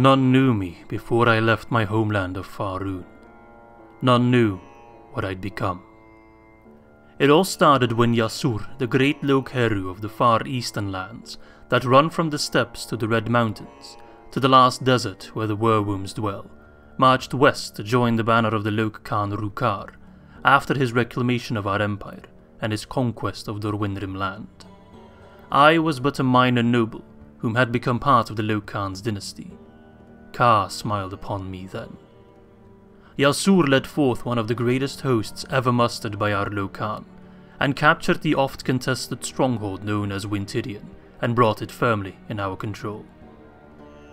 None knew me before I left my homeland of Faroon. None knew what I'd become. It all started when Yasur, the great Lokheru of the far eastern lands that run from the steppes to the Red Mountains, to the last desert where the Werewolves dwell, marched west to join the banner of the Lok Khan Rukar after his reclamation of our empire and his conquest of Dorwindrim land. I was but a minor noble whom had become part of the Lok Khan's dynasty. Ka smiled upon me then. Yasur led forth one of the greatest hosts ever mustered by our Lok Khan, and captured the oft contested stronghold known as Wintirian, and brought it firmly in our control.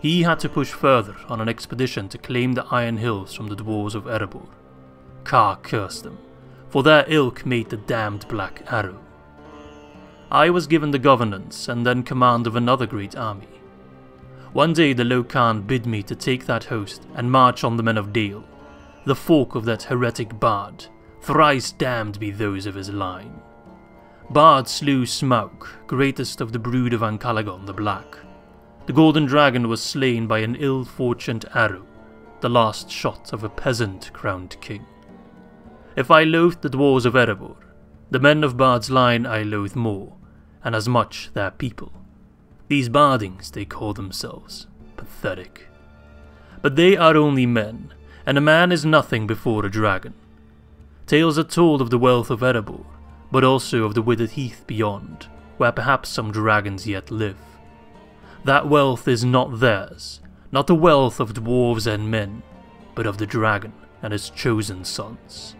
He had to push further on an expedition to claim the Iron Hills from the dwarves of Erebor. Ka cursed them, for their ilk made the damned Black Arrow. I was given the governance and then command of another great army. One day the Lok Khan bid me to take that host and march on the men of Dale, the folk of that heretic Bard, thrice damned be those of his line. Bard slew Smaug, greatest of the brood of Ancalagon the Black. The golden dragon was slain by an ill-fortuned arrow, the last shot of a peasant-crowned king. If I loathed the dwarves of Erebor, the men of Bard's line I loathe more, and as much their people. These Bardings they call themselves. Pathetic. But they are only men, and a man is nothing before a dragon. Tales are told of the wealth of Erebor, but also of the withered heath beyond, where perhaps some dragons yet live. That wealth is not theirs, not the wealth of dwarves and men, but of the dragon and his chosen sons.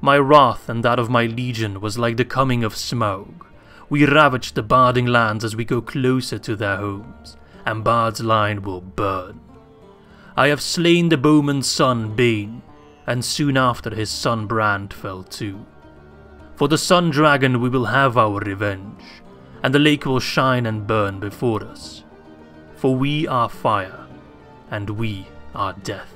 My wrath and that of my legion was like the coming of Smaug. We ravage the Barding lands as we go closer to their homes, and Bard's line will burn. I have slain the bowman's son, Bane, and soon after his son Brand fell too. For the Sun Dragon we will have our revenge, and the lake will shine and burn before us. For we are fire, and we are death.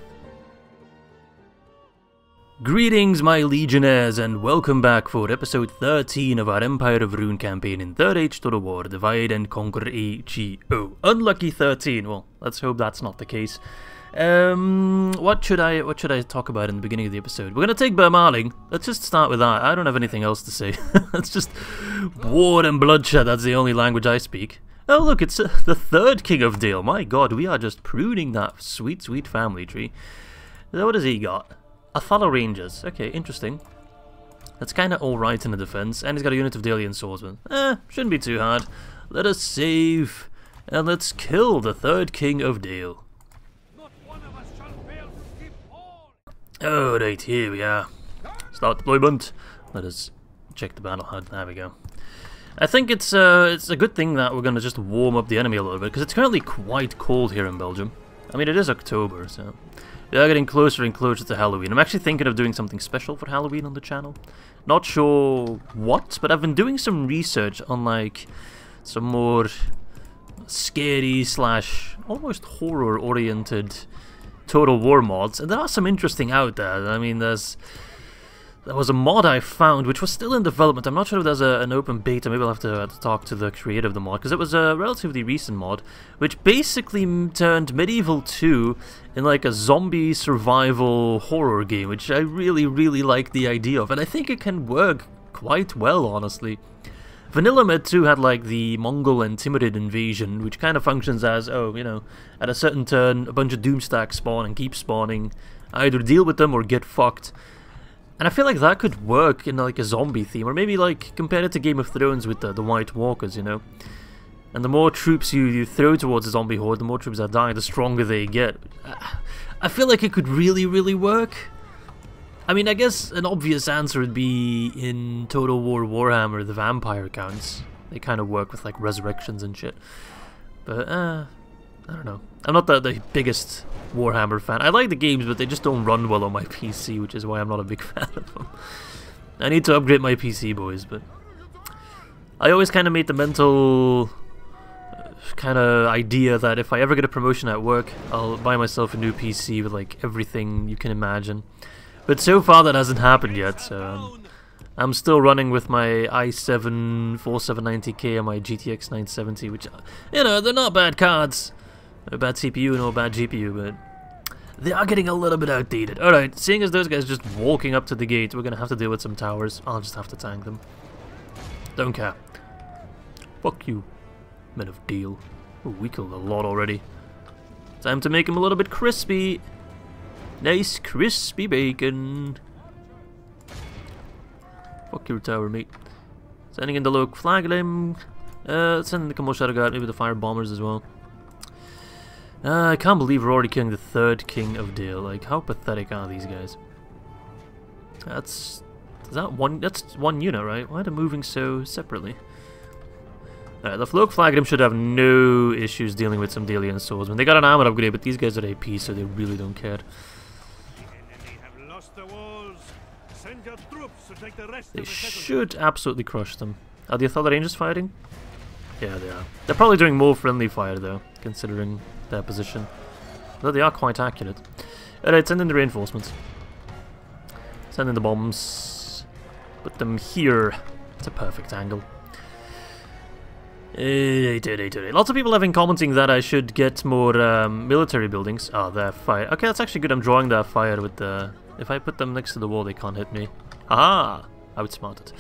Greetings, my legionnaires, and welcome back for episode 13 of our Empire of Rhûn campaign in 3rd Age Total War, Divide and Conquer AGO. Unlucky 13, well, let's hope that's not the case. Um, what should I what should I talk about in the beginning of the episode? We're gonna take Bermaling. Let's just start with that. I don't have anything else to say. it's just war and bloodshed. That's the only language I speak. Oh look, it's uh, the third King of Dale. My God, we are just pruning that sweet, sweet family tree. What has he got? Othala Rangers. Okay, interesting. That's kind of alright in the defense. And he's got a unit of Dalian swordsmen. Eh, shouldn't be too hard. Let us save. And let's kill the third king of Dale. Alright, here we are. Start deployment. Let us check the battle HUD. There we go. I think it's uh, it's a good thing that we're going to just warm up the enemy a little bit, because it's currently quite cold here in Belgium. I mean, it is October, so... We are getting closer and closer to Halloween. I'm actually thinking of doing something special for Halloween on the channel. Not sure what, but I've been doing some research on, like, some more scary slash almost horror-oriented Total War mods, and there are some interesting out there. I mean, there's there was a mod I found which was still in development. I'm not sure if there's a, an open beta. Maybe I'll have to, uh, talk to the creator of the mod because it was a relatively recent mod, which basically turned Medieval 2 in like a zombie survival horror game, which I really, really like the idea of, and I think it can work quite well, honestly. Vanilla Med 2 had like the Mongol and Timurid invasion, which kind of functions as, oh, you know, at a certain turn, a bunch of Doomstacks spawn and keep spawning. Either deal with them or get fucked. And I feel like that could work in like a zombie theme, or maybe like compare it to Game of Thrones with the, the White Walkers, you know? And the more troops you, you throw towards a zombie horde, the more troops that die, the stronger they get. I feel like it could really, really work. I mean, I guess an obvious answer would be in Total War Warhammer, the vampire counts. They kind of work with like resurrections and shit. But, uh, I don't know. I'm not the, the biggest Warhammer fan. I like the games, but they just don't run well on my PC, which is why I'm not a big fan of them. I need to upgrade my PC, boys, but... I always kind of made the mental kind of idea that if I ever get a promotion at work, I'll buy myself a new PC with like everything you can imagine. But so far that hasn't happened yet, so um, I'm still running with my i7 4790K and my GTX 970, which, you know, they're not bad cards. No bad CPU, no bad GPU, but they are getting a little bit outdated. Alright, seeing as those guys just walking up to the gate, we're gonna have to Dale with some towers. I'll just have to tank them. Don't care. Fuck you, men of deal. Ooh, we killed a lot already. Time to make him a little bit crispy. Nice crispy bacon. Fuck your tower, mate. Sending in the low flag limb. Uh, sending the Shadow Guard, maybe the fire bombers as well. Uh, I can't believe we're already killing the third king of Dale. Like, how pathetic are these guys? That's... Is that one... That's one unit, right? Why are they moving so separately? Alright, the Floke Flagrim should have no issues dealing with some Dalian swordsmen. They got an armor upgrade, but these guys are AP, so they really don't care. They should absolutely crush them. Are the Othala Rangers fighting? Yeah, they are. They're probably doing more friendly fire, though, considering their position. Though they are quite accurate. Uh, Alright, send in the reinforcements. Send in the bombs. Put them here. It's a perfect angle. Eh, Lots of people have been commenting that I should get more um, military buildings. Ah, oh, they're fire. Okay, that's actually good. I'm drawing their fire with the... If I put them next to the wall, they can't hit me. Aha! Outsmarted.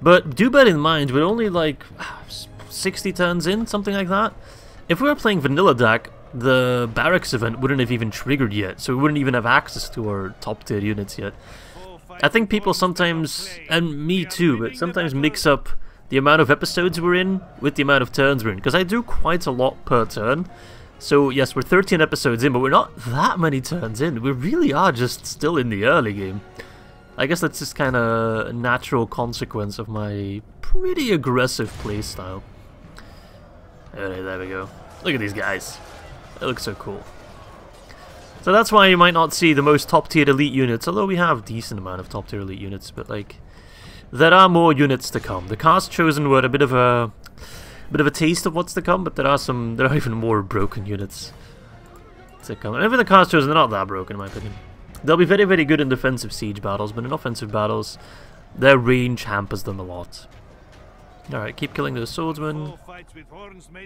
But do bear in mind, we're only like 60 turns in, something like that. If we were playing Vanilla DaC, the barracks event wouldn't have even triggered yet, so we wouldn't even have access to our top tier units yet. I think people sometimes, and me too, but sometimes mix up the amount of episodes we're in with the amount of turns we're in, because I do quite a lot per turn. So yes, we're 13 episodes in, but we're not that many turns in. We really are just still in the early game. I guess that's just kind of a natural consequence of my pretty aggressive playstyle. Alright, there we go. Look at these guys. They look so cool. So that's why you might not see the most top tier elite units, although we have a decent amount of top tier elite units, but like there are more units to come. The Kar's Chosen were a bit of a bit of a taste of what's to come, but there are some there are even more broken units to come. And even the Kar's Chosen, they're not that broken in my opinion. They'll be very, very good in defensive siege battles, but in offensive battles, their range hampers them a lot. Alright, keep killing those swordsmen.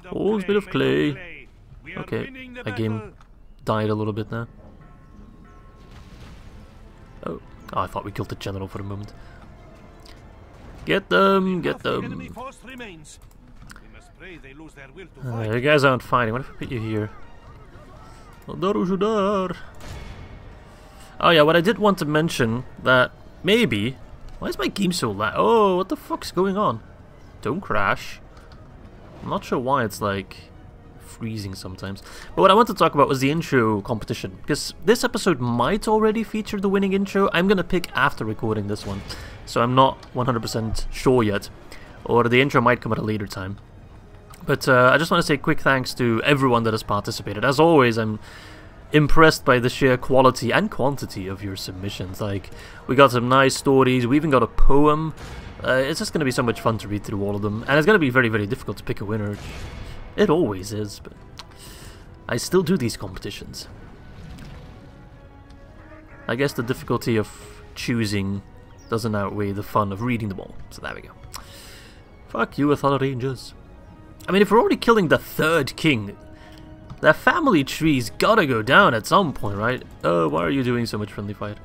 Horns made of clay. Okay, my game died a little bit now. Oh. oh, I thought we killed the general for a moment. Get them, get them. Uh, you guys aren't fighting. What if I put you here? Oh yeah, what I did want to mention that maybe... Why is my game so loud? Oh, what the fuck's going on? Don't crash. I'm not sure why it's like freezing sometimes. But what I want to talk about was the intro competition. Because this episode might already feature the winning intro. I'm going to pick after recording this one. So I'm not 100% sure yet. Or the intro might come at a later time. But uh, I just want to say quick thanks to everyone that has participated. As always, I'm impressed by the sheer quality and quantity of your submissions. Like, we got some nice stories, we even got a poem. Uh, it's just going to be so much fun to read through all of them, and it's going to be very, very difficult to pick a winner. It always is, but I still do these competitions. I guess the difficulty of choosing doesn't outweigh the fun of reading them all, so there we go. Fuck you, Othala Rangers. I mean, if we're already killing the third king, their family tree's gotta go down at some point, right? Oh, why are you doing so much friendly fight?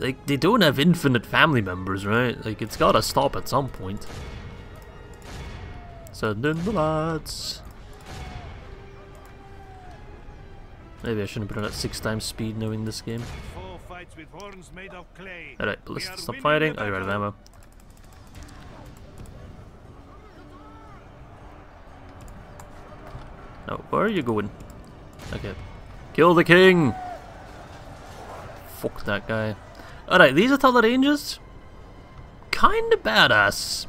Like, they don't have infinite family members, right? Like, it's gotta stop at some point. Send in the lads. Maybe I shouldn't put it at six times speed knowing this game. Alright, let's stop fighting. Oh, you're out of ammo. No, where are you going? Okay. Kill the king! Fuck that guy. Alright, these Othala Rangers? Kinda badass.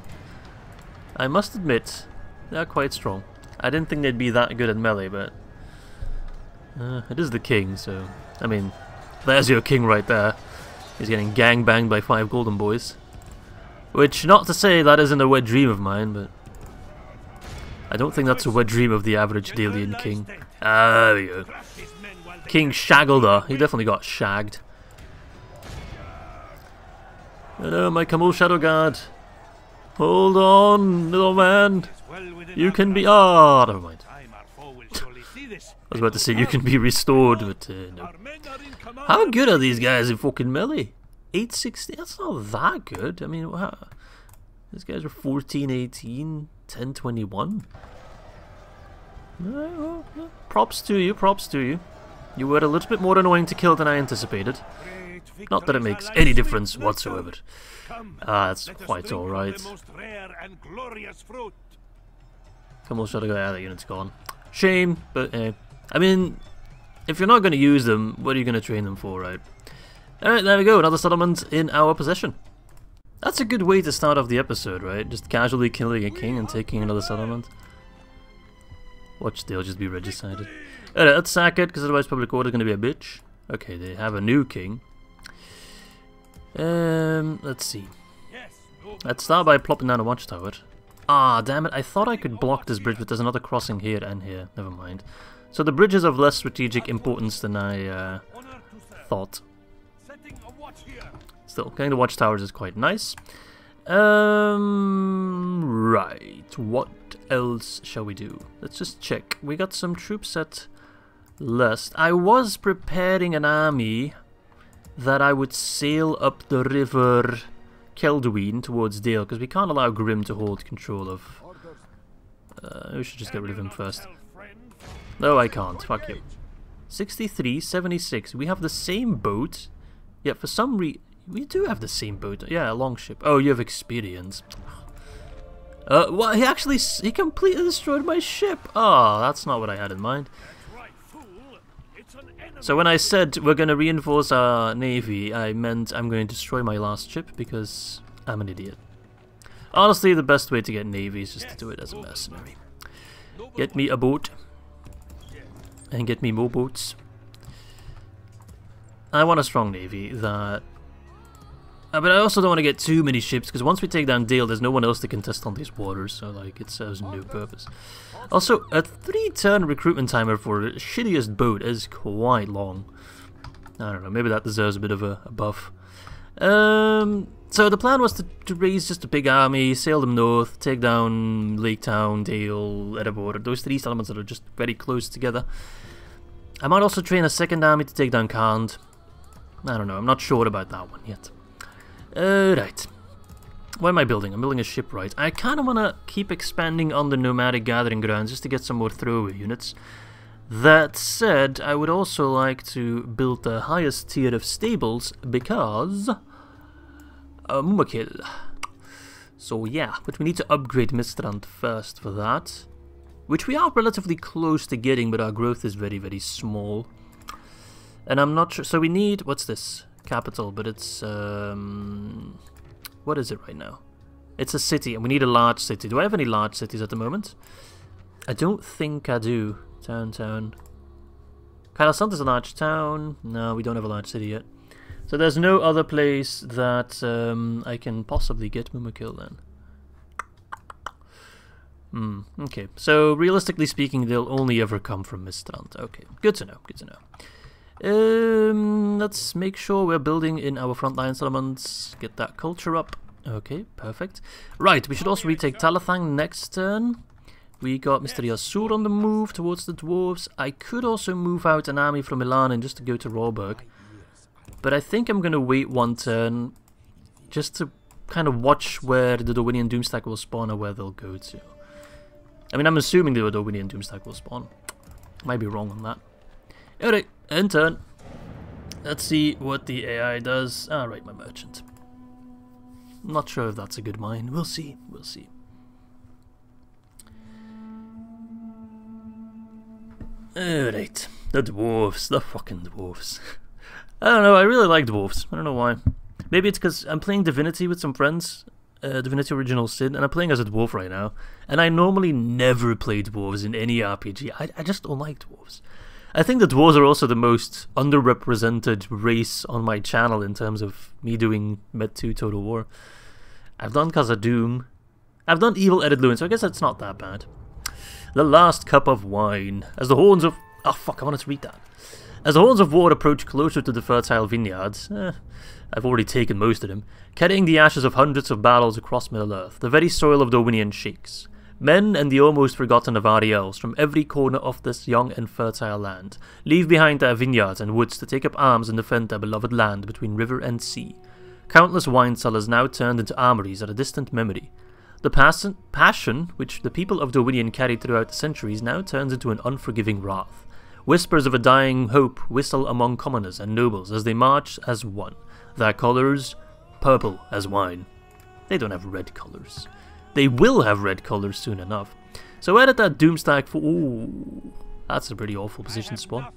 I must admit, they're quite strong. I didn't think they'd be that good at melee, but... Uh, it is the king, so... I mean, there's your king right there. He's getting gang banged by five golden boys. Which, not to say that isn't a wet dream of mine, but... I don't think that's a wet dream of the average Dalian king. Ah, there we go. King Shaggledar. He definitely got shagged. Hello, my Kamo Shadow Guard. Hold on, little man. You can be... Ah, oh, never mind. I was about to say you can be restored, but uh, no. How good are these guys in fucking melee? 860? That's not that good. I mean, these guys are 14, 18, 10, 21. well, props to you, props to you. You were a little bit more annoying to kill than I anticipated. Not that it makes any difference whatsoever. Ah, that's quite alright. Come on, shot guy out, the unit's gone. Shame, but eh. I mean, if you're not going to use them, what are you going to train them for, right? Alright, there we go, another settlement in our possession. That's a good way to start off the episode, right? Just casually killing a king and taking another settlement. Watch, they'll just be regicided. Alright, let's sack it, because otherwise public order is going to be a bitch. Okay, they have a new king. Um, let's see. Let's start by plopping down a watchtower. Ah, damn it, I thought I could block this bridge, but there's another crossing here and here. Never mind. So the bridge is of less strategic importance than I uh, thought. Still, getting the watchtowers is quite nice. Um, right, what else shall we do? Let's just check. We got some troops at Lust. I was preparing an army that I would sail up the river Celduin towards Dale, because we can't allow Grim to hold control of... Uh, we should just get rid of him first. No, I can't. Fuck you. 63, 76. We have the same boat. yet for some reason... We do have the same boat. Yeah, a longship. Oh, you have experience. Uh, well, he actually... He completely destroyed my ship. Oh, that's not what I had in mind. So when I said we're going to reinforce our navy, I meant I'm going to destroy my last ship because I'm an idiot. Honestly, the best way to get navy is just to do it as a mercenary. Get me a boat. And get me more boats. I want a strong navy that... Uh, but I also don't want to get too many ships, because once we take down Dale, there's no one else to contest on these waters, so like, it serves no purpose. Also, a three-turn recruitment timer for the shittiest boat is quite long. I don't know, maybe that deserves a bit of a, a buff. Um, so the plan was to, to, raise just a big army, sail them north, take down Lake Town, Dale, Erebor, those three settlements that are just very close together. I might also train a second army to take down Khand. I don't know, I'm not sure about that one yet. Alright. What am I building? I'm building a ship, right? I kind of want to keep expanding on the nomadic gathering grounds just to get some more throwaway units. That said, I would also like to build the highest tier of stables because... Uh, Mumakil. So yeah, but we need to upgrade Mistrand first for that. Which we are relatively close to getting, but our growth is very, very small. And I'm not sure... So we need... What's this? Capital, but it's... Um, what is it right now? It's a city, and we need a large city. Do I have any large cities at the moment? I don't think I do. Town, town. Caras Sant is a large town. No, we don't have a large city yet. So there's no other place that um, I can possibly get Mumakil then. Hmm, okay. So realistically speaking, they'll only ever come from Mistrand. Okay, good to know, good to know. Um, let's make sure we're building in our frontline settlements. Get that culture up. Okay, perfect. Right, we should also retake Talathang next turn. We got Mr. Yasur on the move towards the dwarves. I could also move out an army from Milan and just to go to Rawburg. But I think I'm going to wait one turn just to kind of watch where the Dorwinian Doomstack will spawn or where they'll go to. I mean, I'm assuming the Dorwinian Doomstack will spawn. Might be wrong on that. Alright, end turn. Let's see what the AI does. Alright, my merchant. Not sure if that's a good mine. We'll see. We'll see. Alright. The dwarves. The fucking dwarves. I don't know. I really like dwarves. I don't know why. Maybe it's because I'm playing Divinity with some friends. Uh, Divinity Original Sin. And I'm playing as a dwarf right now. And I normally never play dwarves in any RPG. I, I just don't like dwarves. I think the dwarves are also the most underrepresented race on my channel in terms of me doing Med 2 Total War. I've done Khazad-dûm. I've done Evil Ered Luin, so I guess that's not that bad. The last cup of wine. As the horns of... Oh, fuck, I wanted to read that. As the horns of war approach closer to the fertile vineyards, eh, I've already taken most of them, carrying the ashes of hundreds of battles across Middle-earth, the very soil of Dorwinion shakes. Men and the almost forgotten elves from every corner of this young and fertile land leave behind their vineyards and woods to take up arms and defend their beloved land between river and sea. Countless wine cellars now turned into armories are a distant memory. The passion, passion which the people of Dorwinion carried throughout the centuries now turns into an unforgiving wrath. Whispers of a dying hope whistle among commoners and nobles as they march as one, their colours purple as wine. They don't have red colours. They will have red colours soon enough. So edit that Doomstack for... Ooh, that's a pretty awful position to spawn.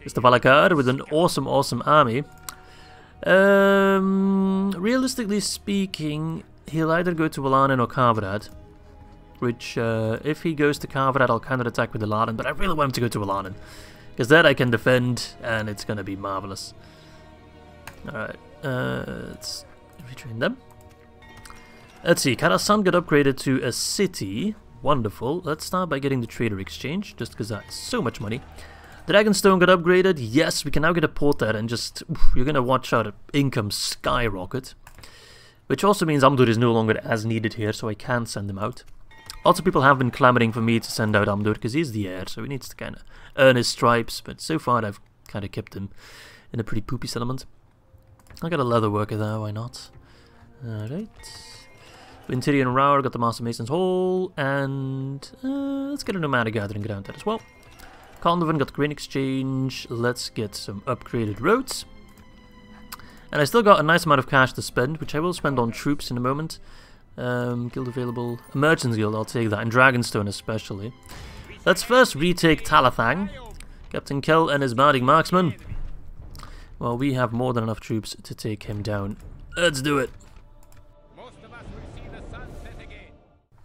Mr. Valakar with an awesome, awesome army. Um, realistically speaking, he'll either go to Walanin or Karvrad. Which, uh, if he goes to Karvrad, I'll counter-attack with Aladdin, but I really want him to go to Walanin. Because that I can defend, and it's going to be marvellous. Alright, uh, let's retrain them. Let's see, Caras Sant got upgraded to a city. Wonderful. Let's start by getting the trader exchange, just because that's so much money. Dragonstone got upgraded. Yes, we can now get a port there and just... Oof, you're going to watch out income skyrocket. Which also means Amdur is no longer as needed here, so I can send him out. Lots of people have been clamoring for me to send out Amdur, because he's the heir, so he needs to kind of earn his stripes. But so far, I've kind of kept him in a pretty poopy settlement. I got a leather worker there, why not? Alright. Interior and Rower got the Master Mason's Hall, and uh, let's get a Nomadic Gathering Ground there as well. Condovan got the Grain Exchange, let's get some upgraded roads. And I still got a nice amount of cash to spend, which I will spend on troops in a moment. Um, guild available, Merchant's Guild, I'll take that, and Dragonstone especially. Let's first retake Talathang. Captain Kell and his Bardic Marksman. Well, we have more than enough troops to take him down. Let's do it.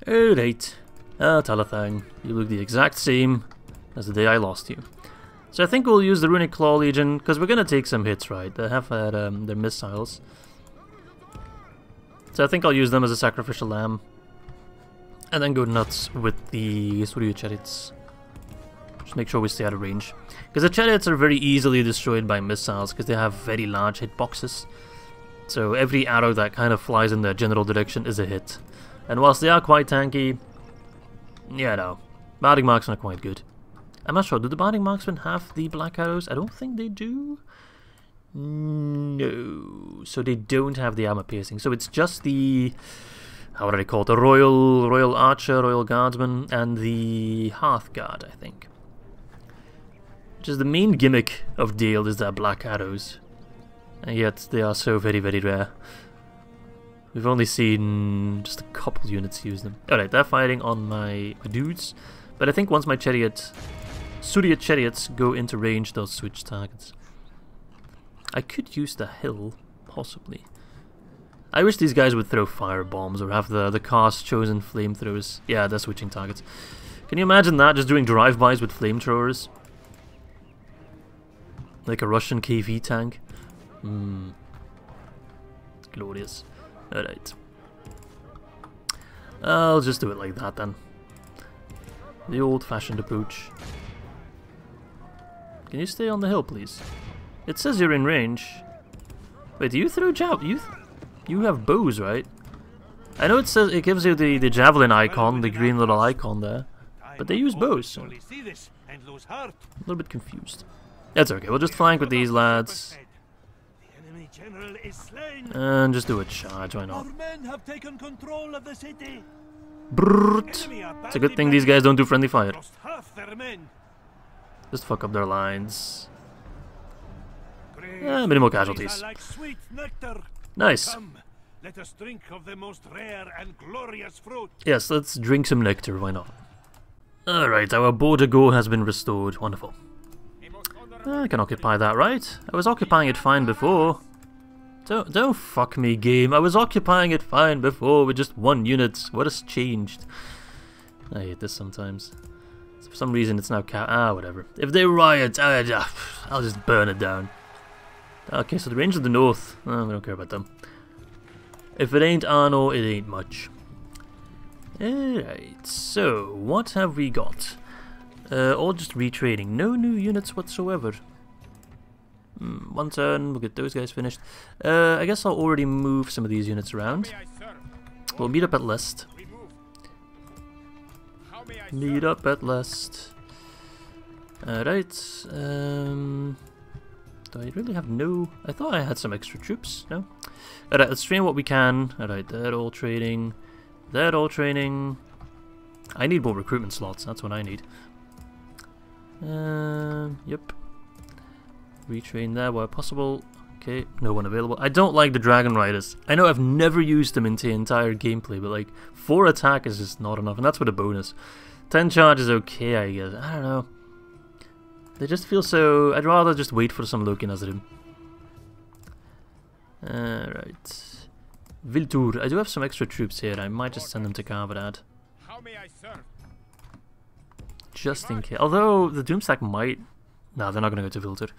Alright. Ah, Talathang, you look the exact same as the day I lost you. So I think we'll use the Runic Claw Legion, because we're going to take some hits, right? They have had um, their missiles. So I think I'll use them as a sacrificial lamb. And then go nuts with the Surya Chariots. Just make sure we stay out of range. Because the Chariots are very easily destroyed by missiles, because they have very large hitboxes. So every arrow that kind of flies in their general direction is a hit. And whilst they are quite tanky, yeah, no. Bardic Marksmen are quite good. I'm not sure, do the Bardic Marksmen have the Black Arrows? I don't think they do. No. So they don't have the armor piercing. So it's just the... How would I call it? The Royal, Royal Archer, Royal Guardsman, and the Hearth Guard, I think. Which is the main gimmick of Dale, is their Black Arrows. And yet they are so very, very rare. We've only seen just a couple units use them. Alright, they're fighting on my, my dudes. But I think once my chariot, Surya chariots go into range, they'll switch targets. I could use the hill, possibly. I wish these guys would throw fire bombs or have the, the Kar's Chosen flamethrowers. Yeah, they're switching targets. Can you imagine that, just doing drive-bys with flamethrowers? Like a Russian KV tank? Hmm. Glorious. Alright. I'll just do it like that then. The old-fashioned approach. Can you stay on the hill, please? It says you're in range. Wait, do you throw jav? You, th you have bows, right? I know it says it gives you the the javelin icon, the green little icon there, but they use bows. So. A little bit confused. That's okay. We'll just flank with these lads. And just do a charge, why not? Brrrt. It's a good thing these guys don't do friendly fire. Just fuck up their lines. Minimal ah, casualties. Nice. Let us drink of the most rare and glorious fruit. Yes, let's drink some nectar, why not? Alright, our Bordeaux has been restored. Wonderful. I can occupy that, right? I was occupying it fine before. Don't, don't fuck me, game. I was occupying it fine before with just one unit. What has changed? I hate this sometimes. For some reason it's now cat. Ah, whatever. If they riot, uh, I'll just burn it down. Okay, so the range of the north. Oh, we don't care about them. If it ain't Arnor, it ain't much. Alright, so what have we got? Uh, all just retraining. No new units whatsoever. Mm, one turn, we'll get those guys finished. Uh, I guess I'll already move some of these units around. We'll meet up at List. Meet up at last. Alright, um... Do I really have no... I thought I had some extra troops, no? Alright, let's train what we can. Alright, they're all training. They're all training. I need more recruitment slots, that's what I need. Um, yep. Retrain there where possible. Okay, no one available. I don't like the Dragon Riders. I know I've never used them in the entire gameplay, but like, 4 attack is just not enough, and that's with a bonus. 10 charge is okay, I guess. I don't know. They just feel so... I'd rather just wait for some Loki Nazrim. Alright. Viltur. I do have some extra troops here. I might just send them to Karbadad. How may I serve? Just in case. Although, the Doomstack might... No, they're not going to go to Viltur.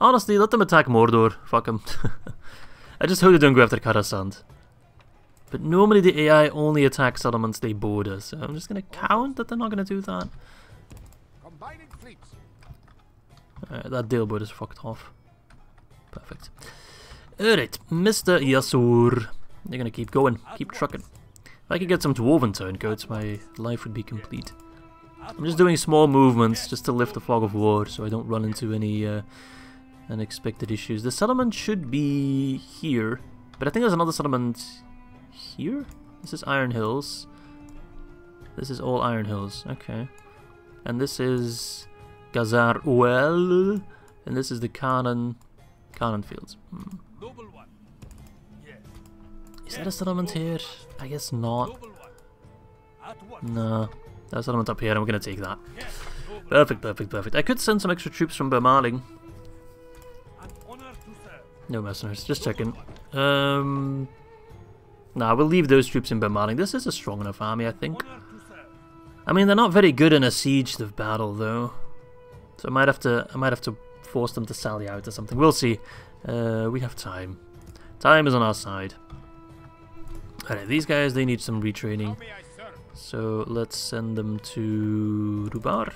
Honestly, let them attack Mordor. Fuck them. I just hope they don't go after Caras Sant. But normally the AI only attacks settlements they border, so I'm just going to count that they're not going to do that. Alright, that Daleboard is fucked off. Perfect. Alright, Mr. Yasur. You're gonna keep going, keep trucking. If I could get some Dwarven turncoats, my life would be complete. I'm just doing small movements just to lift the fog of war so I don't run into any uh, unexpected issues. The settlement should be here, but I think there's another settlement here? This is Iron Hills. This is all Iron Hills, okay. And this is Gazar Uel, and this is the Cannon, Cannon Fields. Hmm. Is that a settlement here? I guess not. No. That settlement up here, and we're gonna take that. Perfect, perfect, perfect. I could send some extra troops from Bermaling. No mercenaries, just checking. Um, nah, we'll leave those troops in Bermaling. This is a strong enough army, I think. I mean, they're not very good in a siege of battle, though. So I might have to, I might have to force them to sally out or something. We'll see. Uh, we have time. Time is on our side. Alright, these guys, they need some retraining. So let's send them to Rubar.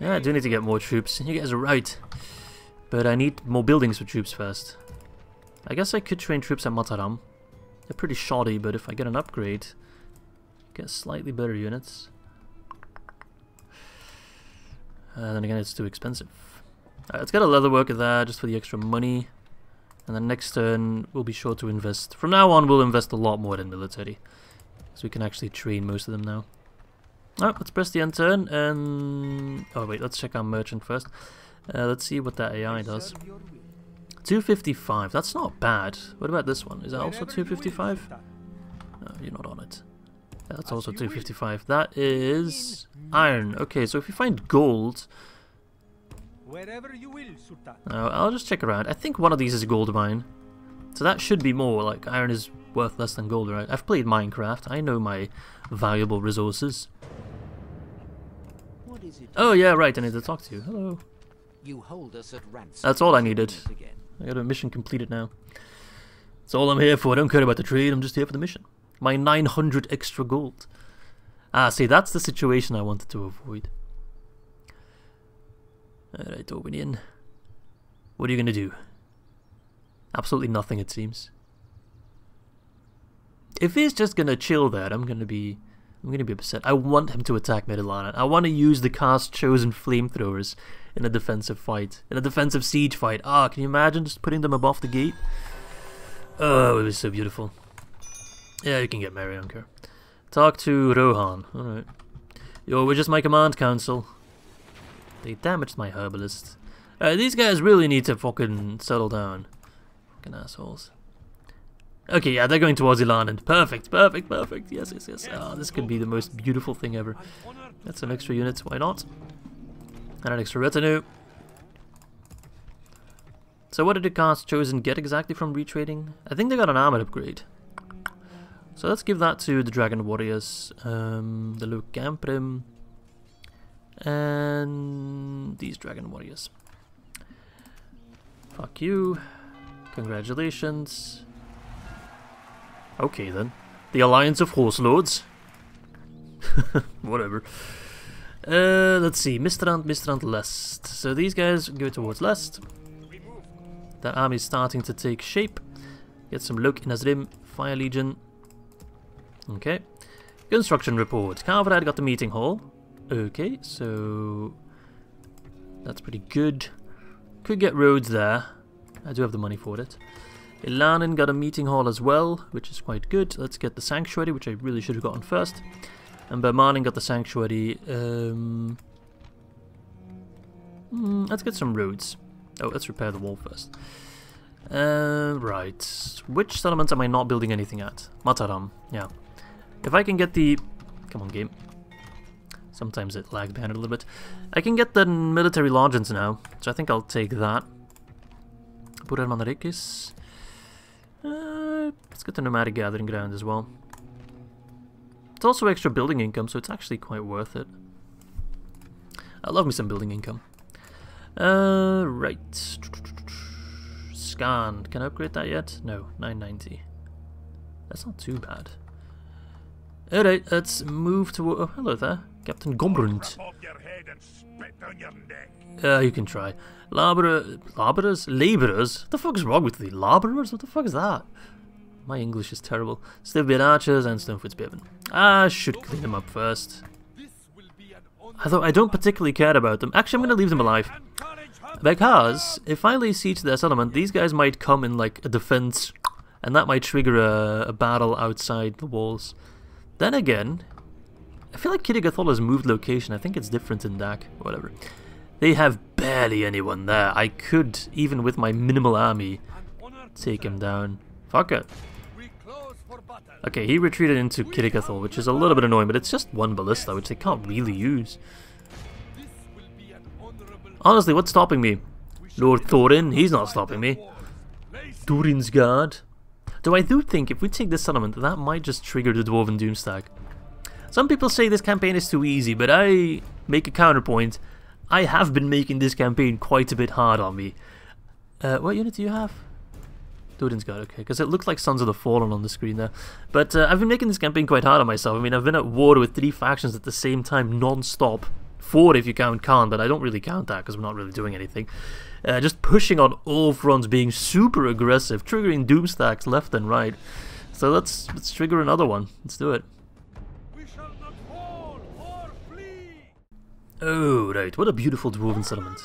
Yeah, I do need to get more troops. You guys are right. But I need more buildings for troops first. I guess I could train troops at Mataram. They're pretty shoddy, but if I get an upgrade, get slightly better units. Uh, then again, it's too expensive. Uh, let's get a leather worker there just for the extra money. And then next turn, we'll be sure to invest. From now on, we'll invest a lot more in military. So we can actually train most of them now. Alright, let's press the end turn and... Oh wait, let's check our merchant first. Uh, let's see what that AI does. 255, that's not bad. What about this one? Is that also 255? No, you're not on it. Yeah, that's also 255. That is iron. Okay, so if you find gold, Wherever you will, Sultan. uh, I'll just check around. I think one of these is a gold mine. So that should be more, like iron is worth less than gold, right? I've played Minecraft, I know my valuable resources. What is it? Oh yeah, right, I need to talk to you. Hello. You hold us at ransom. That's all I needed. I got a mission completed now. That's all I'm here for. I don't care about the trade, I'm just here for the mission. My 900 extra gold. Ah, see, that's the situation I wanted to avoid. Alright, Orbinian. What are you gonna do? Absolutely nothing, it seems. If he's just gonna chill there, I'm gonna be... I'm gonna be upset. I want him to attack Medellana. I want to use the Kar's Chosen flamethrowers in a defensive fight. In a defensive siege fight. Ah, can you imagine just putting them above the gate? Oh, it was so beautiful. Yeah, you can get married, I. Talk to Rohan. Alright. Yo, we're just my command council. They damaged my herbalist. Uh, these guys really need to fucking settle down. Fucking assholes. Okay, yeah, they're going towards Elan. Perfect, perfect, perfect. Yes, yes, yes. Ah, this could be the most beautiful thing ever. Get some extra units, why not? And an extra retinue. So what did the Kar's Chosen get exactly from retrading? I think they got an armor upgrade. So let's give that to the Dragon Warriors, um, the Luke Gamprim, and these Dragon Warriors. Fuck you. Congratulations. Okay then. The Alliance of Horse Lords. Whatever. Uh, let's see. Mistrand, Mistrand, Lest. So these guys go towards Lest. That army's starting to take shape. Get some Lok in Azrim, Fire Legion. Okay. Construction report. Carverad got the meeting hall. Okay, so that's pretty good. Could get roads there. I do have the money for it. Ilanin got a meeting hall as well, which is quite good. Let's get the sanctuary, which I really should have gotten first. And Bermanin got the sanctuary. Um, let's get some roads. Oh, let's repair the wall first. Uh, right. Which settlements am I not building anything at? Mataram, yeah. If I can get the... Come on, game. Sometimes it lags behind a little bit. I can get the military lodgings now, so I think I'll take that. Buran Manarikis. Uh, let's get the nomadic gathering ground as well. It's also extra building income, so it's actually quite worth it. I love me some building income. Uh, right. Scan. Can I upgrade that yet? No, 990. That's not too bad. Alright, let's move to... Oh, hello there. Captain Gombrund. Off your head and spit on your neck. Uh, you can try. Laborer... Laborers? Labourers? What the fuck is wrong with the labourers? What the fuck is that? My English is terrible. Stiffbeard Archers and Stone Fitzgibbon. Ah, I should clean them up first. Although I don't particularly care about them. Actually, I'm going to leave them alive. Because if I lay siege to their settlement, these guys might come in like a defense, and that might trigger a, a battle outside the walls. Then again, I feel like Kirikgathol has moved location. I think it's different in DaC. Whatever. They have barely anyone there. I could, even with my minimal army, take him down. Fuck it. Okay, he retreated into Kirikgathol, which is a little bit annoying, but it's just one ballista, which they can't really use. Honestly, what's stopping me? Lord Thorin, he's not stopping me. Durin's Guard. Though I do think if we take this settlement, that might just trigger the Dwarven Doomstack. Some people say this campaign is too easy, but I make a counterpoint. I have been making this campaign quite a bit hard on me. Uh, what unit do you have? Durin's Guard, okay, because it looks like Sons of the Fallen on the screen there. But uh, I've been making this campaign quite hard on myself. I mean, I've been at war with three factions at the same time, non-stop. Four if you count Khand, but I don't really count that because we're not really doing anything. Uh, just pushing on all fronts, being super aggressive, triggering Doomstacks left and right. So let's let's trigger another one. Let's do it. We shall not fall or flee. Oh, right. What a beautiful dwarven settlement.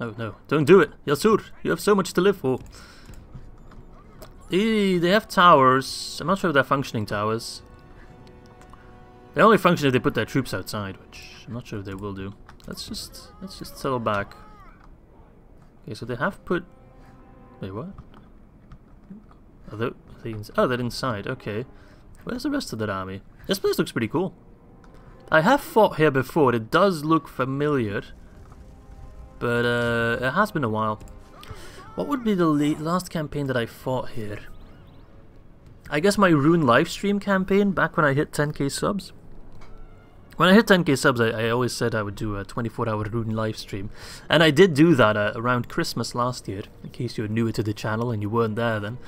Oh, no. Don't do it. Yasur, you have so much to live for. They, they have towers. I'm not sure if they're functioning towers. They only function if they put their troops outside, which I'm not sure if they will do. Let's just let's just settle back. Okay, so they have put. Wait, what? Are they, are they oh, they're inside. Okay. Where's the rest of that army? This place looks pretty cool. I have fought here before. It does look familiar, but uh, it has been a while. What would be the last campaign that I fought here? I guess my Rhûn livestream campaign back when I hit 10k subs. When I hit 10k subs, I, I always said I would do a 24 hour Rhûn livestream. And I did do that uh, around Christmas last year, in case you're newer to the channel and you weren't there then.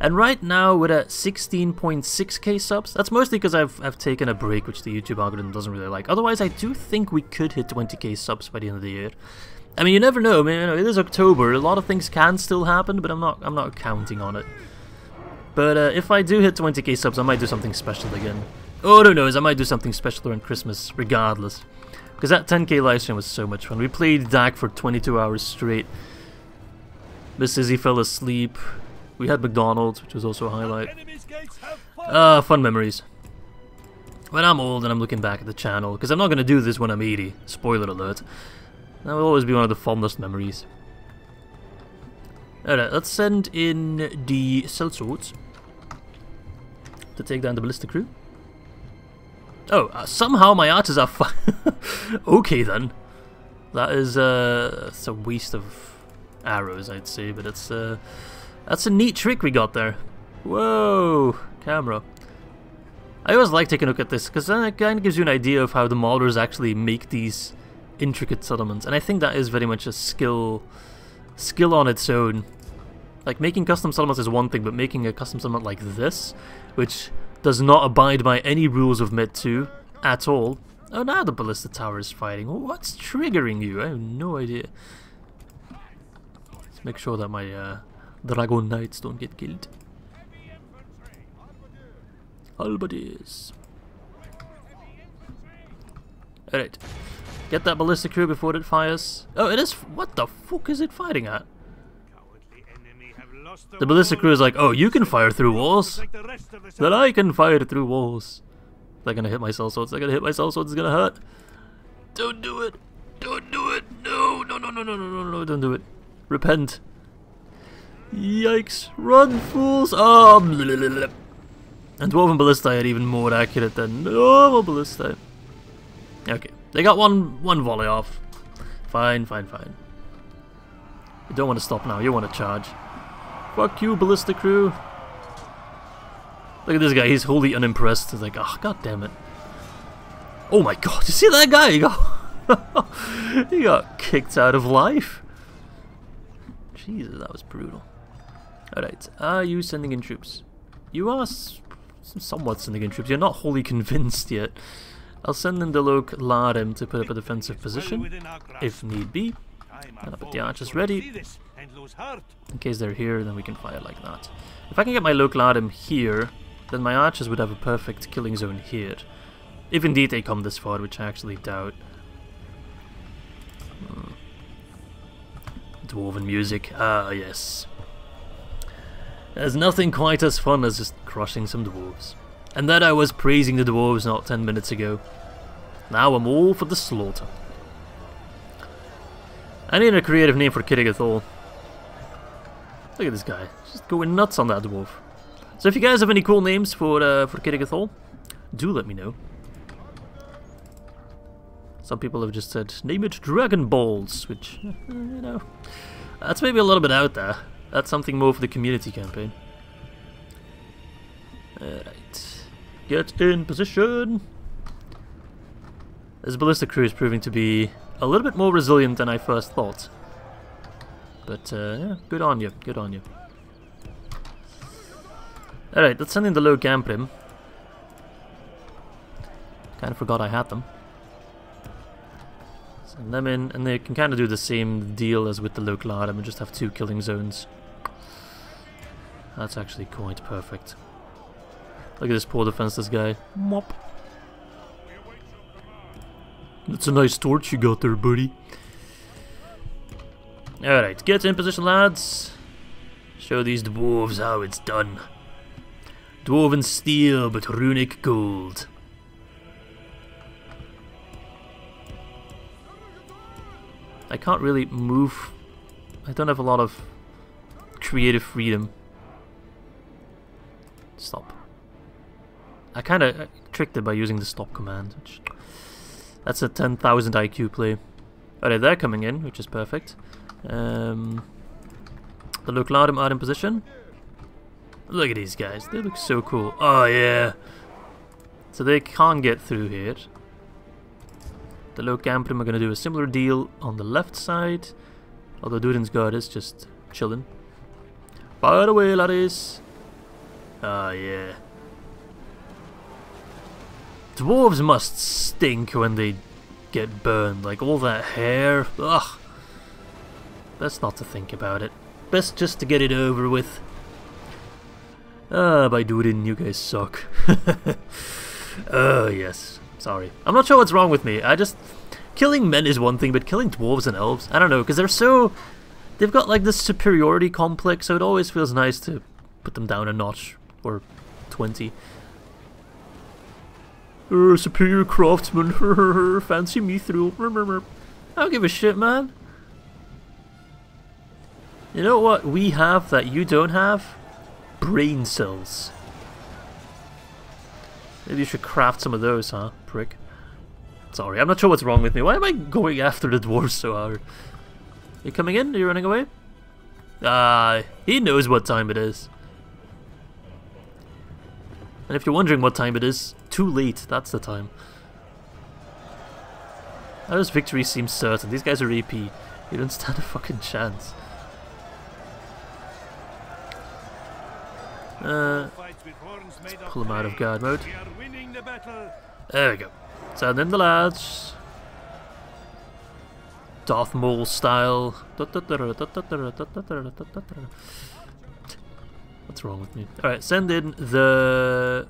And right now we're at 16.6k subs. That's mostly because I've, I've taken a break, which the YouTube algorithm doesn't really like. Otherwise, I do think we could hit 20k subs by the end of the year. I mean, you never know. I mean, you know, it is October. A lot of things can still happen, but I'm not. I'm not counting on it. But uh, if I do hit 20k subs, I might do something special again. Oh, who knows? I might do something special around Christmas, regardless. Because that 10k livestream was so much fun. We played DAC for 22 hours straight. Miss Izzy fell asleep. We had McDonald's, which was also a highlight. Ah, fun memories. When I'm old and I'm looking back at the channel, because I'm not going to do this when I'm 80, spoiler alert, that will always be one of the fondest memories. Alright, let's send in the sellswords to take down the ballista crew. Oh, uh, somehow my archers are Okay then. That is uh, a waste of arrows, I'd say, but it's uh, that's a neat trick we got there. Whoa, camera. I always like taking a look at this because it kind of gives you an idea of how the modders actually make these intricate settlements, and I think that is very much a skill, skill on its own. Like making custom settlements is one thing, but making a custom settlement like this, which does not abide by any rules of Med 2 at all. Oh, now the ballista tower is fighting. What's triggering you? I have no idea. Let's make sure that my uh, dragon knights don't get killed. Halberdiers. Alright. Get that ballistic crew before it fires. Oh, it is. What the fuck is it fighting at? The ballistic crew is like, oh, you can fire through walls. Then I can fire through walls. They're gonna hit my cell swords. They're gonna hit my cell swords. It's gonna hurt. Don't do it. Don't do it. No, no, no, no, no, no, no, no. Don't do it. Repent. Yikes. Run, fools. Oh. And Dwarven Ballistae are even more accurate than normal Ballistae. Okay. They got one one volley off. Fine, fine, fine. You don't want to stop now. You want to charge. Fuck you, Ballistic Crew. Look at this guy, he's wholly unimpressed. He's like, ah, oh, god damn it. Oh my god, you see that guy? He got, he got kicked out of life. Jesus, that was brutal. Alright, are you sending in troops? You are somewhat sending in troops. You're not wholly convinced yet. I'll send in the Lok Larem to put up a defensive position, if need be. And I'll put the archers ready. In case they're here, then we can fire like that. If I can get my Lok Larem here, then my archers would have a perfect killing zone here. If indeed they come this far, which I actually doubt. Hmm. Dwarven music, ah yes. There's nothing quite as fun as just crushing some dwarves. And that I was praising the dwarves not 10 minutes ago. Now I'm all for the slaughter. I need a creative name for Kirikgathol. Look at this guy, just going nuts on that dwarf. So if you guys have any cool names for uh, for Kirikgathol, do let me know. Some people have just said, name it Dragon Balls, which, you know, that's maybe a little bit out there. That's something more for the community campaign. Alright. Get in position! This ballistic crew is proving to be a little bit more resilient than I first thought. But, uh, yeah, good on you, good on you. Alright, let's send in the low Gamprim. Kinda forgot I had them. Send them in, and they can kind of do the same deal as with the local item and just have two killing zones. That's actually quite perfect. Look at this poor defenseless guy. Mop. That's a nice torch you got there, buddy. Alright, get in position, lads. Show these dwarves how it's done. Dwarven steel, but runic gold. I can't really move. I don't have a lot of creative freedom. Stop. I kind of tricked it by using the stop command. Which that's a 10,000 IQ play. Alright, they're coming in, which is perfect. Um, the Lukladum are in position. Look at these guys, they look so cool. Oh yeah. So they can't get through here. The low Camprim are going to do a similar deal on the left side. Although Durin's guard is just chilling. Fire away, laddies! Ah, yeah. Dwarves must stink when they get burned. Like, all that hair. Ugh. Best not to think about it. Best just to get it over with. Ah, by Durin, you guys suck. Oh, yes. Sorry. I'm not sure what's wrong with me. I just... Killing men is one thing, but killing dwarves and elves, I don't know, because they're so... They've got like this superiority complex, so it always feels nice to put them down a notch, or 20. Er, superior craftsman, fancy me through. I don't give a shit, man. You know what we have that you don't have? Brain cells. Maybe you should craft some of those, huh, prick? Sorry, I'm not sure what's wrong with me. Why am I going after the dwarves so hard? You coming in? Are you running away? Ah, he knows what time it is. And if you're wondering what time it is, too late, that's the time. Those victory seems certain. These guys are AP. You don't stand a fucking chance. Uh, pull them out of guard mode. There we go. Send in the lads. Darth Maul style. What's wrong with me? Alright, send in the...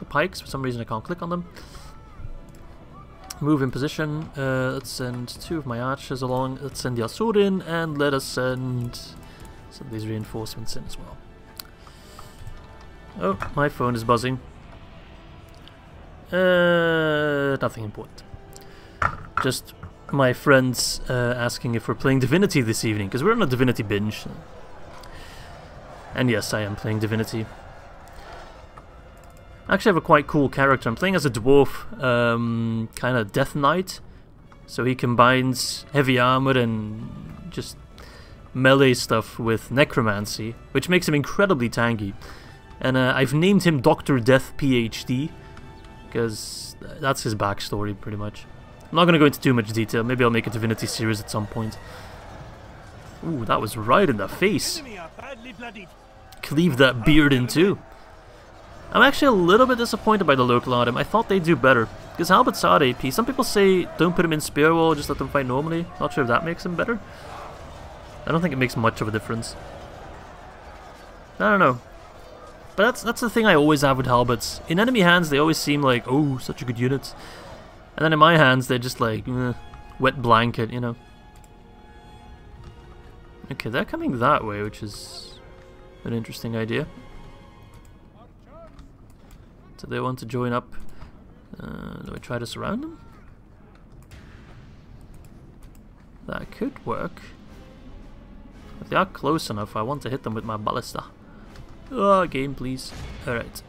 The pikes. For some reason I can't click on them. move in position. Uh, let's send two of my archers along. Let's send the Asur in, and let us send some of these reinforcements in as well. Oh, my phone is buzzing. Uh, nothing important. Just my friends uh, asking if we're playing Divinity this evening, because we're on a Divinity binge. And yes, I am playing Divinity. I actually have a quite cool character. I'm playing as a dwarf, um, kind of Death Knight. So he combines heavy armor and just melee stuff with necromancy, which makes him incredibly tanky. And uh, I've named him Doctor Death PhD, because that's his backstory pretty much. I'm not going to go into too much detail. Maybe I'll make a Divinity series at some point. Ooh, that was right in the face. Enemy are badly bloodied. Cleave that beard in too. I'm actually a little bit disappointed by the local item. I thought they'd do better. Because Halbert's hard AP. Some people say don't put him in Spear Wall, just let them fight normally. Not sure if that makes him better. I don't think it makes much of a difference. I don't know. But that's that's the thing I always have with Halberds. In enemy hands, they always seem like, oh, such a good unit. And then in my hands, they're just like, eh, wet blanket, you know. Okay, they're coming that way, which is an interesting idea. Do they want to join up? Uh, do I try to surround them? That could work. If they are close enough, I want to hit them with my ballista. Ah, game please. Alright.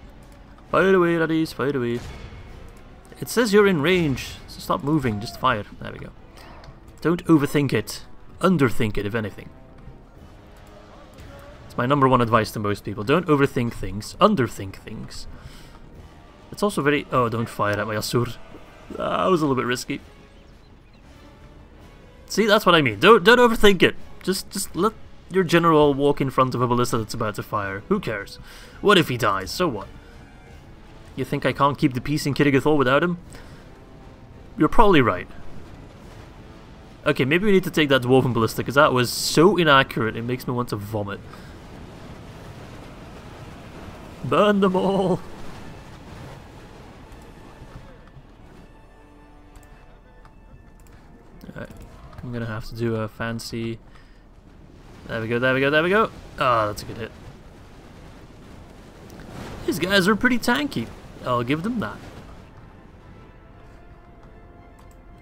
Fire away, laddies, fire away. It says you're in range, so stop moving, just fire. There we go. Don't overthink it. Underthink it, if anything. It's my number one advice to most people. Don't overthink things, underthink things. It's also very... Oh, don't fire at my Asur. Ah, that was a little bit risky. See, that's what I mean. Don't don't overthink it. Just just let your general walk in front of a ballista that's about to fire. Who cares? What if he dies? So what? You think I can't keep the peace in Kirikgathol without him? You're probably right. Okay, maybe we need to take that Dwarven Ballista, because that was so inaccurate, it makes me want to vomit. Burn them all! I'm gonna have to do a fancy... There we go, there we go, there we go! Ah, that's a good hit. These guys are pretty tanky. I'll give them that.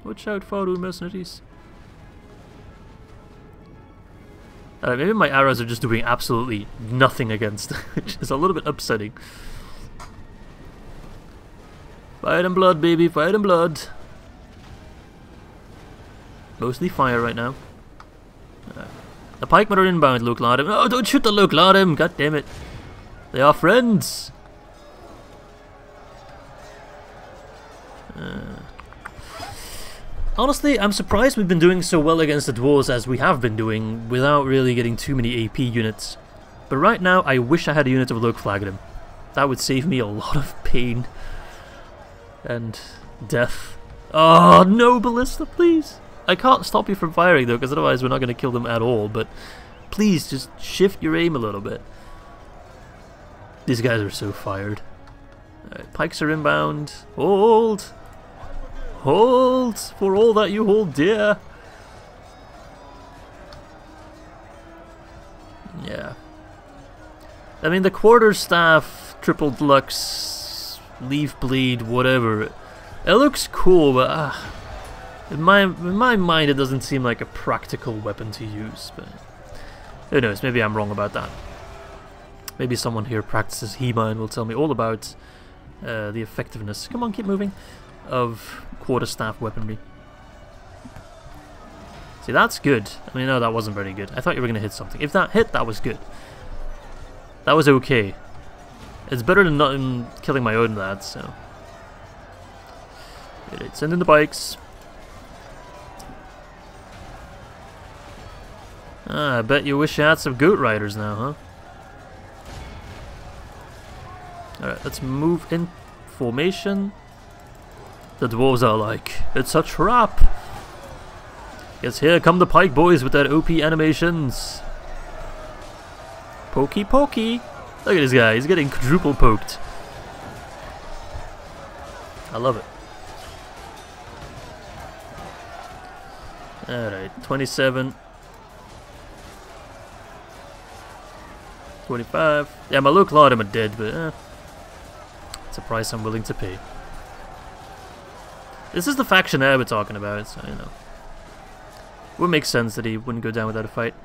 Watch out, Faru mercenaries. Uh, maybe my arrows are just doing absolutely nothing against, which is a little bit upsetting. Fire and blood, baby, fire and blood. Mostly fire right now. Uh, the pikemen are inbound, Luke Lardham. Oh, don't shoot the Luke Lardham! God damn it. They are friends! Uh, honestly, I'm surprised we've been doing so well against the dwarves as we have been doing without really getting too many AP units. But right now, I wish I had a unit of Loke Flagrim. That would save me a lot of pain. And death. Oh, no, Ballista, please! I can't stop you from firing though, because otherwise we're not going to kill them at all, but please just shift your aim a little bit. These guys are so fired. Pikes are inbound. Hold! Hold! For all that you hold dear! Yeah. I mean, the quarterstaff, triple deluxe, leaf bleed, whatever. It looks cool, but uh, in my in my mind, it doesn't seem like a practical weapon to use. But who knows? Maybe I'm wrong about that. Maybe someone here practices HEMA and will tell me all about uh, the effectiveness. Come on, keep moving. Of quarterstaff weaponry. See, that's good. I mean, no, that wasn't very good. I thought you were going to hit something. If that hit, that was good. That was okay. It's better than not killing my own lads, so... Right, send in the bikes. Ah, I bet you wish you had some Goot riders now, huh? Alright, let's move in formation. The dwarves are like, it's a trap! Yes, here come the pike boys with their OP animations. Pokey pokey! Look at this guy, he's getting quadruple poked. I love it. Alright, 27. 25. Yeah, my local are dead, but eh, it's a price I'm willing to pay. This is the faction I we're talking about, so you know. It Would make sense that he wouldn't go down without a fight.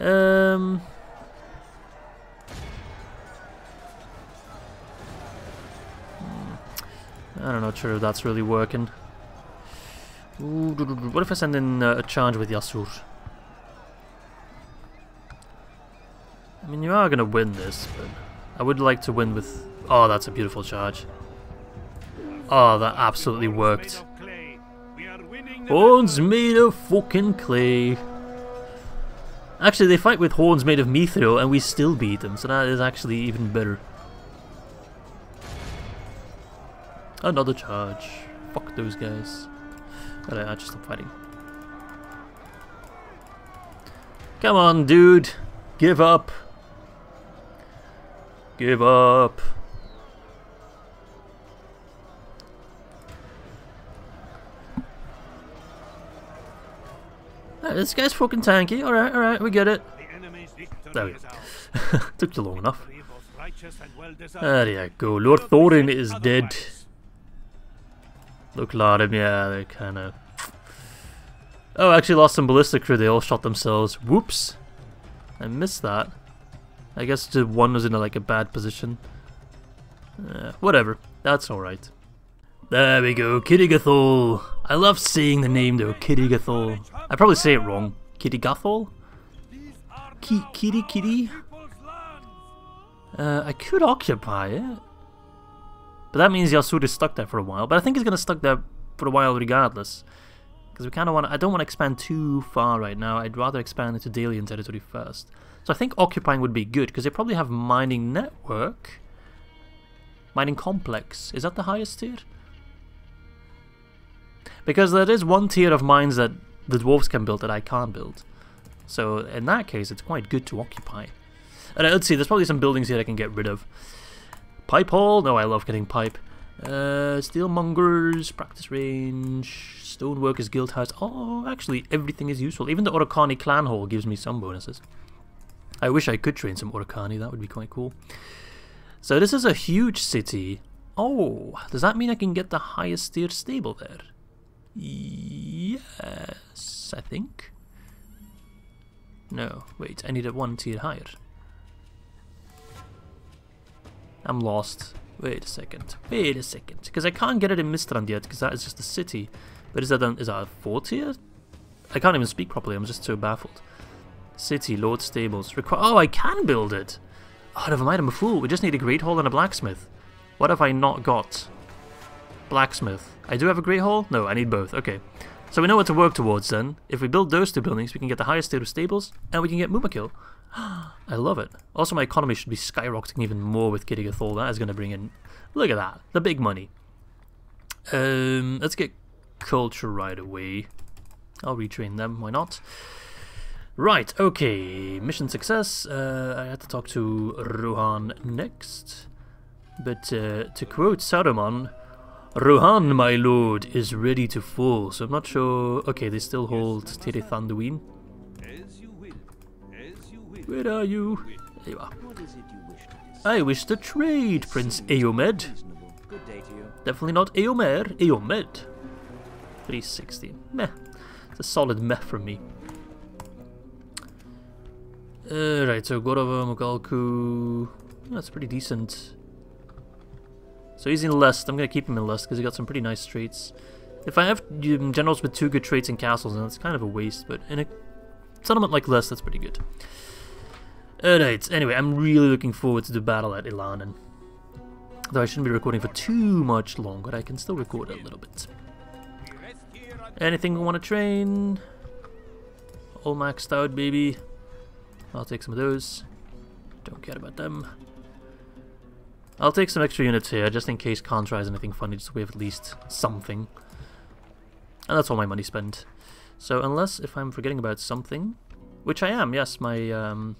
Um, hmm, I don't know, sure if that's really working. Ooh. What if I send in uh, a charge with Yasur? I mean, you are gonna win this, but I would like to win with... Oh, that's a beautiful charge. Oh, that absolutely worked. Horns made of fucking clay. Actually, they fight with horns made of mithril, and we still beat them, so that is actually even better. Another charge. Fuck those guys. Alright, uh, I just stop fighting. Come on, dude. Give up. Give up. Ah, this guy's fucking tanky. Alright, alright, we get it. There we go. Took you long enough. There you go. Lord Thorin is dead. Look at him, yeah, they kind of... Oh, I actually lost some ballistic crew. They all shot themselves. Whoops. I missed that. I guess the one was in a, like a bad position. Uh, whatever. That's alright. There we go. Kitty-Gathol. I love saying the name though. Kitty-Gathol. I probably say it wrong. Kitty-Gathol? Ki kitty Kitty? Uh, I could occupy it. But that means Yasur is stuck there for a while. But I think he's going to stuck there for a while regardless. Because we kind of want I don't want to expand too far right now. I'd rather expand into Dalian territory first. So I think occupying would be good. Because they probably have mining network. Mining complex. Is that the highest tier? Because there is one tier of mines that the dwarves can build that I can't build. So in that case, it's quite good to occupy. And let's see, there's probably some buildings here I can get rid of. Pipe hall? No, I love getting pipe. Uh, steelmongers, practice range, stoneworkers, guild house. Oh, actually, everything is useful. Even the Orokani clan hall gives me some bonuses. I wish I could train some Orokhani, that would be quite cool. So this is a huge city. Oh, does that mean I can get the highest tier stable there? Yes, I think. No, wait, I need it one tier higher. I'm lost. Wait a second. Wait a second. Because I can't get it in Mistrand yet, because that is just a city. But is that, an, is that a 4 tier? I can't even speak properly, I'm just so baffled. City, Lord Stables. Oh, I can build it! Oh, never mind, I'm a fool. We just need a Great Hall and a Blacksmith. What have I not got? Blacksmith. I do have a Great Hall? No, I need both. Okay. So we know what to work towards then. If we build those two buildings, we can get the highest tier of stables, and we can get Mumakil. I love it. Also, my economy should be skyrocketing even more with Kitty Gathol. That is going to bring in... Look at that. The big money. Um, let's get culture right away. I'll retrain them. Why not? Right, okay. Mission success. Uh, I had to talk to Rohan next. But uh, to quote Saruman, Rohan, my lord, is ready to fall. So I'm not sure... Okay, they still hold Tere Thanduin. Where are you? There you are. I wish to trade, Prince Eomed. Definitely not Eomer, Eomed. 360. Meh. It's a solid meh from me. Uh, right, so Gorova, Mogalku... That's pretty decent. So he's in Lest. I'm going to keep him in Lest because he got some pretty nice traits. If I have um, generals with two good traits in castles, then it's kind of a waste, but in a settlement like Lest, that's pretty good. Alright, anyway, I'm really looking forward to the battle at Ilanen. Though I shouldn't be recording for too much longer, I can still record a little bit. Anything we want to train? All maxed out, baby. I'll take some of those. Don't care about them. I'll take some extra units here, just in case Khand tries anything funny, just so we have at least something. And that's all my money spent. So unless if I'm forgetting about something, which I am, yes, my um,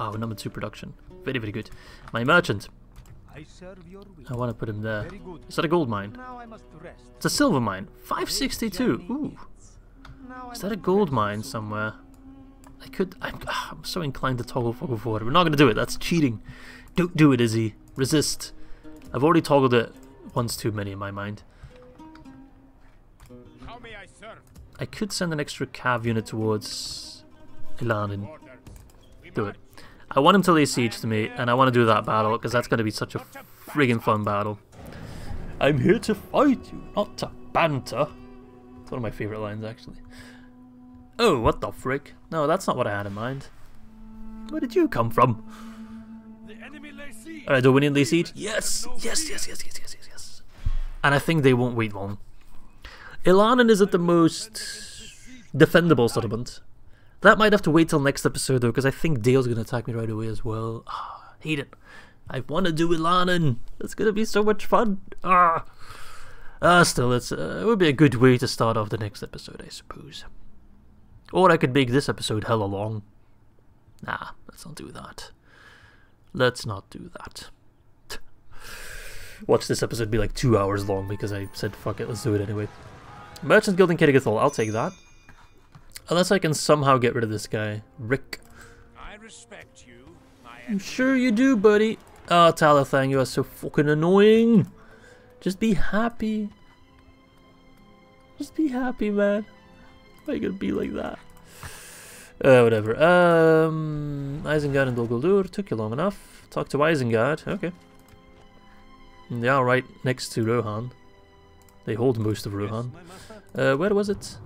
Oh, number two production. Very, very good. My merchant. I, I want to put him there. Is that a gold mine? It's a silver mine. 562. Ooh. Is that a gold mine somewhere? I could. I'm, ah, I'm so inclined to toggle forward. We're not going to do it. That's cheating. Don't do it, Izzy. Resist. I've already toggled it once too many in my mind. How may I serve? I could send an extra cav unit towards Ilanin. Do it. I want him to lay siege to me, and I want to do that battle, because that's going to be such a friggin' fun battle. I'm here to fight you, not to banter. It's one of my favourite lines, actually. Oh, what the frick? No, that's not what I had in mind. Where did you come from? Alright, do we need siege? Yes! Yes, yes, yes, yes, yes, yes, yes. And I think they won't wait long. Ilanin isn't the most defendable settlement. That might have to wait till next episode though, because I think Dale's going to attack me right away as well. Ah, hate it. I want to do Ilanin. It's going to be so much fun. Ah, ah still, it's uh, it would be a good way to start off the next episode, I suppose. Or I could make this episode hella long. Nah, let's not do that. Let's not do that. Watch this episode be like two hours long because I said fuck it, let's do it anyway. Merchant Guild in Kittigathol, I'll take that. Unless I can somehow get rid of this guy. Rick. I respect you, my I'm sure you do, buddy. Ah, oh, Talathang, you are so fucking annoying. Just be happy. Just be happy, man. Why are you gonna be like that? Uh, whatever. Um, Isengard and Dol Guldur took you long enough. Talk to Isengard. Okay. And They are right next to Rohan. They hold most of Rohan. Uh, where was it?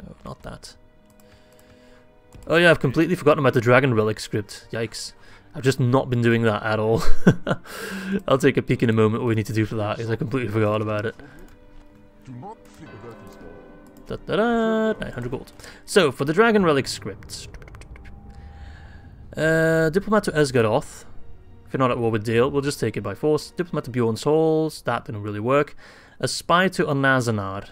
No, not that. Oh yeah, I've completely forgotten about the Dragon Relic script. Yikes. I've just not been doing that at all. I'll take a peek in a moment what we need to do for that, because I completely forgot about it. Da, da, da, 900 gold. So, for the Dragon Relic script. Uh, Diplomat to Esgaroth. If you're not at war with Dale, we'll just take it by force. Diplomat to Bjorn's Halls. That didn't really work. A spy to Onazanar.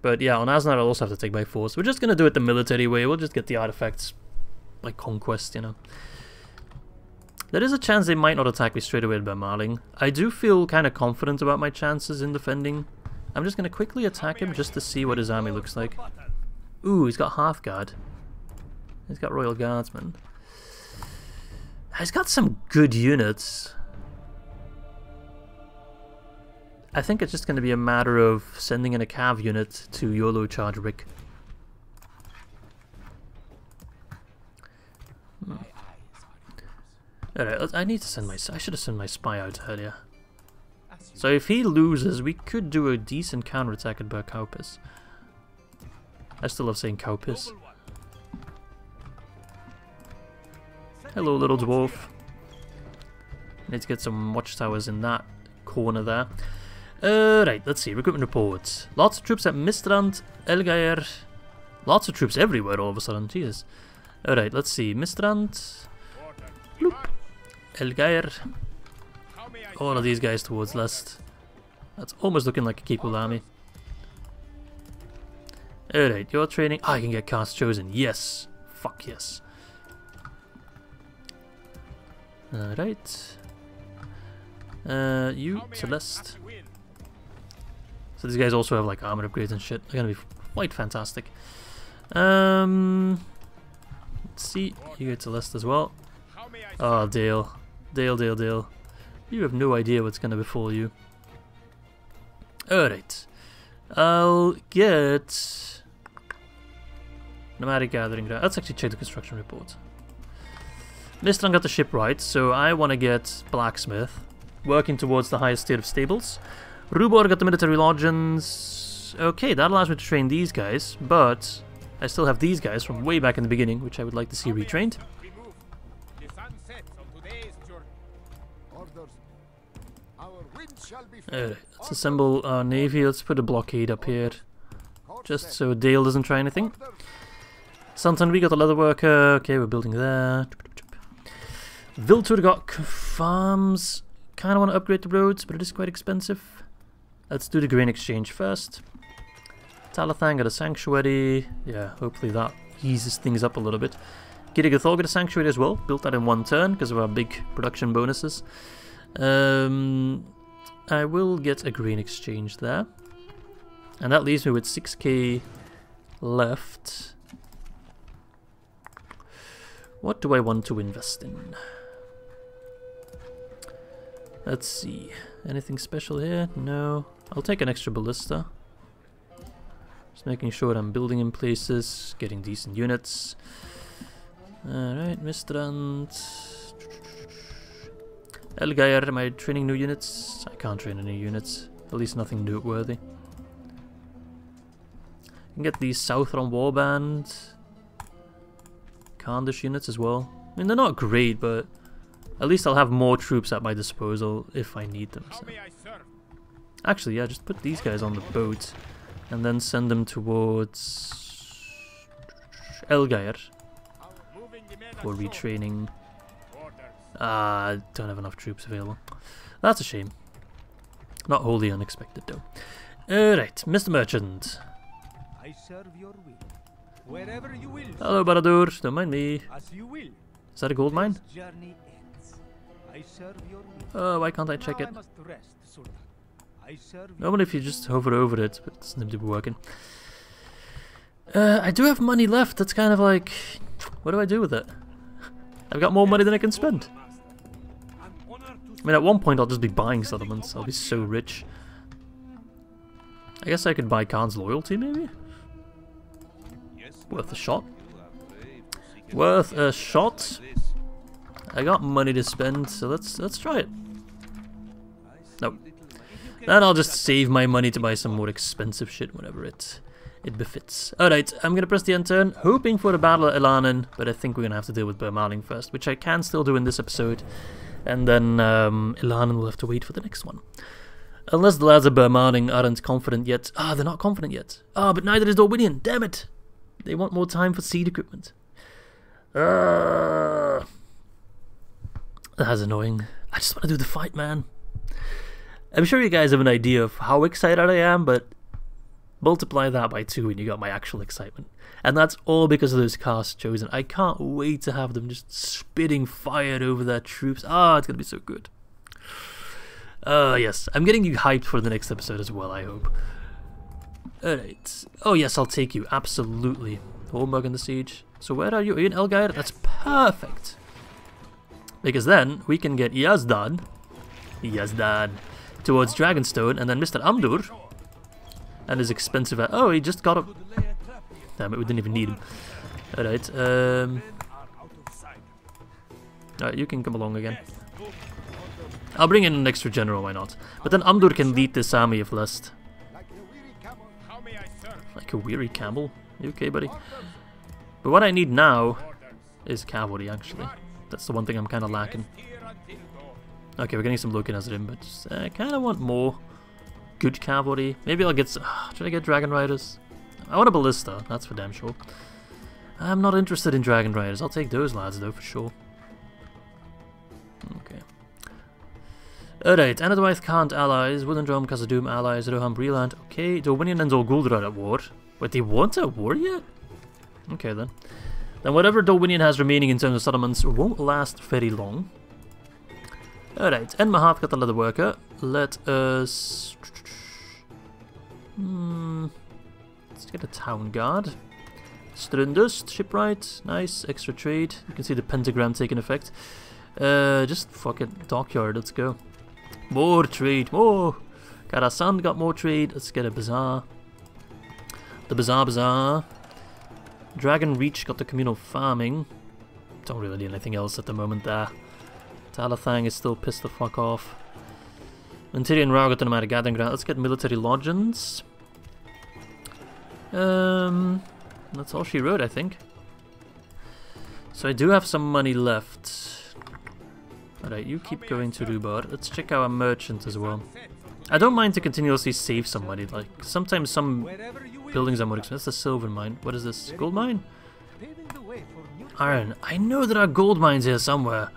But yeah, Onazanar I'll also have to take by force. We're just going to do it the military way. We'll just get the artifacts by conquest, you know. There is a chance they might not attack me straight away by Marling. I do feel kind of confident about my chances in defending. I'm just going to quickly attack him just to see what his army looks like. Ooh, he's got half guard. He's got Royal Guardsmen. He's got some good units. I think it's just going to be a matter of sending in a cav unit to YOLO charge Rick. Hmm. Alright, I need to send my... s- I should have sent my spy out earlier. So if he loses, we could do a decent counterattack at Berkaupis. I still love saying Kaupis. Hello, little dwarf. Need to get some watchtowers in that corner there. Uh, right, let's see. Recruitment reports. Lots of troops at Mistrand, Elgaer. Lots of troops everywhere all of a sudden. Jesus. Alright, let's see. Mistrand, Order. We All of these guys towards Lest. That's almost looking like a Keeple army. Alright, you're training. Ah, I can get Kar's Chosen. Yes. Fuck yes. Alright. Uh, you, How may I Celeste. So these guys also have like armor upgrades and shit. They're gonna be quite fantastic. Um, let's see. You get Celeste as well. Oh, Dale. Dale, Dale, Dale. You have no idea what's going to befall you. Alright. I'll get... Nomadic Gathering Ground. Let's actually check the construction report. Mistrand got the ship right, so I want to get Blacksmith. Working towards the highest tier of stables. Rubor got the military lodgings. Okay, that allows me to train these guys, but I still have these guys from way back in the beginning, which I would like to see oh, may retrained. Alright, let's assemble our navy. Let's put a blockade up here, just so Dale doesn't try anything. Santan, we got the leather worker. Okay, we're building there. Viltur got farms. Kind of want to upgrade the roads, but it is quite expensive. Let's do the grain exchange first. Talathang got a sanctuary. Yeah, hopefully that eases things up a little bit. Kirikgathol got a sanctuary as well. Built that in one turn because of our big production bonuses. Um, I will get a green exchange there. And that leaves me with 6k left. What do I want to invest in? Let's see. Anything special here? No. I'll take an extra ballista. Just making sure I'm building in places, getting decent units. Alright, Elgair, am I training new units? I can't train any units. At least nothing noteworthy. I can get these Southron Warband. Khandish units as well. I mean, they're not great, but at least I'll have more troops at my disposal if I need them. So. Actually, yeah, just put these guys on the boat and then send them towards Elgair the for retraining. I don't have enough troops available. That's a shame. Not wholly unexpected, though. Alright, Mr. Merchant. I serve your will. Wherever you will, Hello, Baradur. Don't mind me. as you will. Is that a gold mine? Journey ends. I serve your will. Oh, why can't I check Now it? I rest, I serve Normally if you just hover over it, but it doesn't seem to be working. Uh, I do have money left. That's kind of like... What do I do with it? I've got more money than I can spend. Mean, at one point I'll just be buying settlements. I'll be so rich. I guess I could buy Khand's loyalty, maybe? Worth a shot. Worth a shot. I got money to spend, so let's let's try it. Nope. Then I'll just save my money to buy some more expensive shit whenever it it befits. Alright, I'm gonna press the end turn, hoping for a battle at Ilanen, but I think we're gonna have to deal with Burmaling first, which I can still do in this episode. And then um, will have to wait for the next one. Unless the lads of Burmaling aren't confident yet. Ah, they're not confident yet. Ah, but neither is Dorwinion. Damn it! They want more time for seed equipment. Uh, that's annoying. I just want to do the fight, man. I'm sure you guys have an idea of how excited I am, but multiply that by two and you got my actual excitement. And that's all because of those Kar's Chosen. I can't wait to have them just spitting fire over their troops. Ah, it's gonna be so good. Uh, yes, I'm getting you hyped for the next episode as well, I hope. Alright. Oh, yes, I'll take you. Absolutely. Holmberg in the siege. So where are you? Are you in Elgair? That's perfect. Because then we can get Yazdan. Yazdan. Towards Dragonstone, and then Mr. Amdur. And his expensive... Oh, he just got a... Damn it, we didn't even need him. Alright, um... Alright, you can come along again. I'll bring in an extra general, why not? But then Amdur can lead this army if lust. Like a weary camel. You okay, buddy? But what I need now is cavalry, actually. That's the one thing I'm kind of lacking. Okay, we're getting some Loki Nazrim, but I kind of want more good cavalry. Maybe I'll get... Uh, should I get Dragon Riders? I want a Ballista, that's for damn sure. I'm not interested in Dragon Riders. I'll take those lads, though, for sure. Okay. Alright, Khand allies, Wollendrum, Khazad-dûm allies, Rohan Breland. Okay, Dorwinion and Dol Guldur are at war. Wait, they want a war yet? Okay, then. Then whatever Dorwinion has remaining in terms of settlements won't last very long. Alright, and Mahath got another worker. Let us... Hmm... Let's get a town guard. Strundust, shipwright, nice, extra trade. You can see the pentagram taking effect. Uh, just fuck it, dockyard, let's go. More trade, more! Caras Sant got more trade, let's get a bazaar. The bazaar bazaar. Dragon Reach got the communal farming. Don't really need anything else at the moment there. Talathang is still pissed the fuck off. Antiri and Rao got the nomadic gathering ground. Let's get military lodgings. Um, that's all she wrote, I think. So I do have some money left. Alright, you keep going to Rubar. Let's check our merchant as well. I don't mind to continuously save some money. Like, sometimes some buildings are more expensive. That's a silver mine. What is this? Gold mine? Iron. I know there are gold mines here somewhere.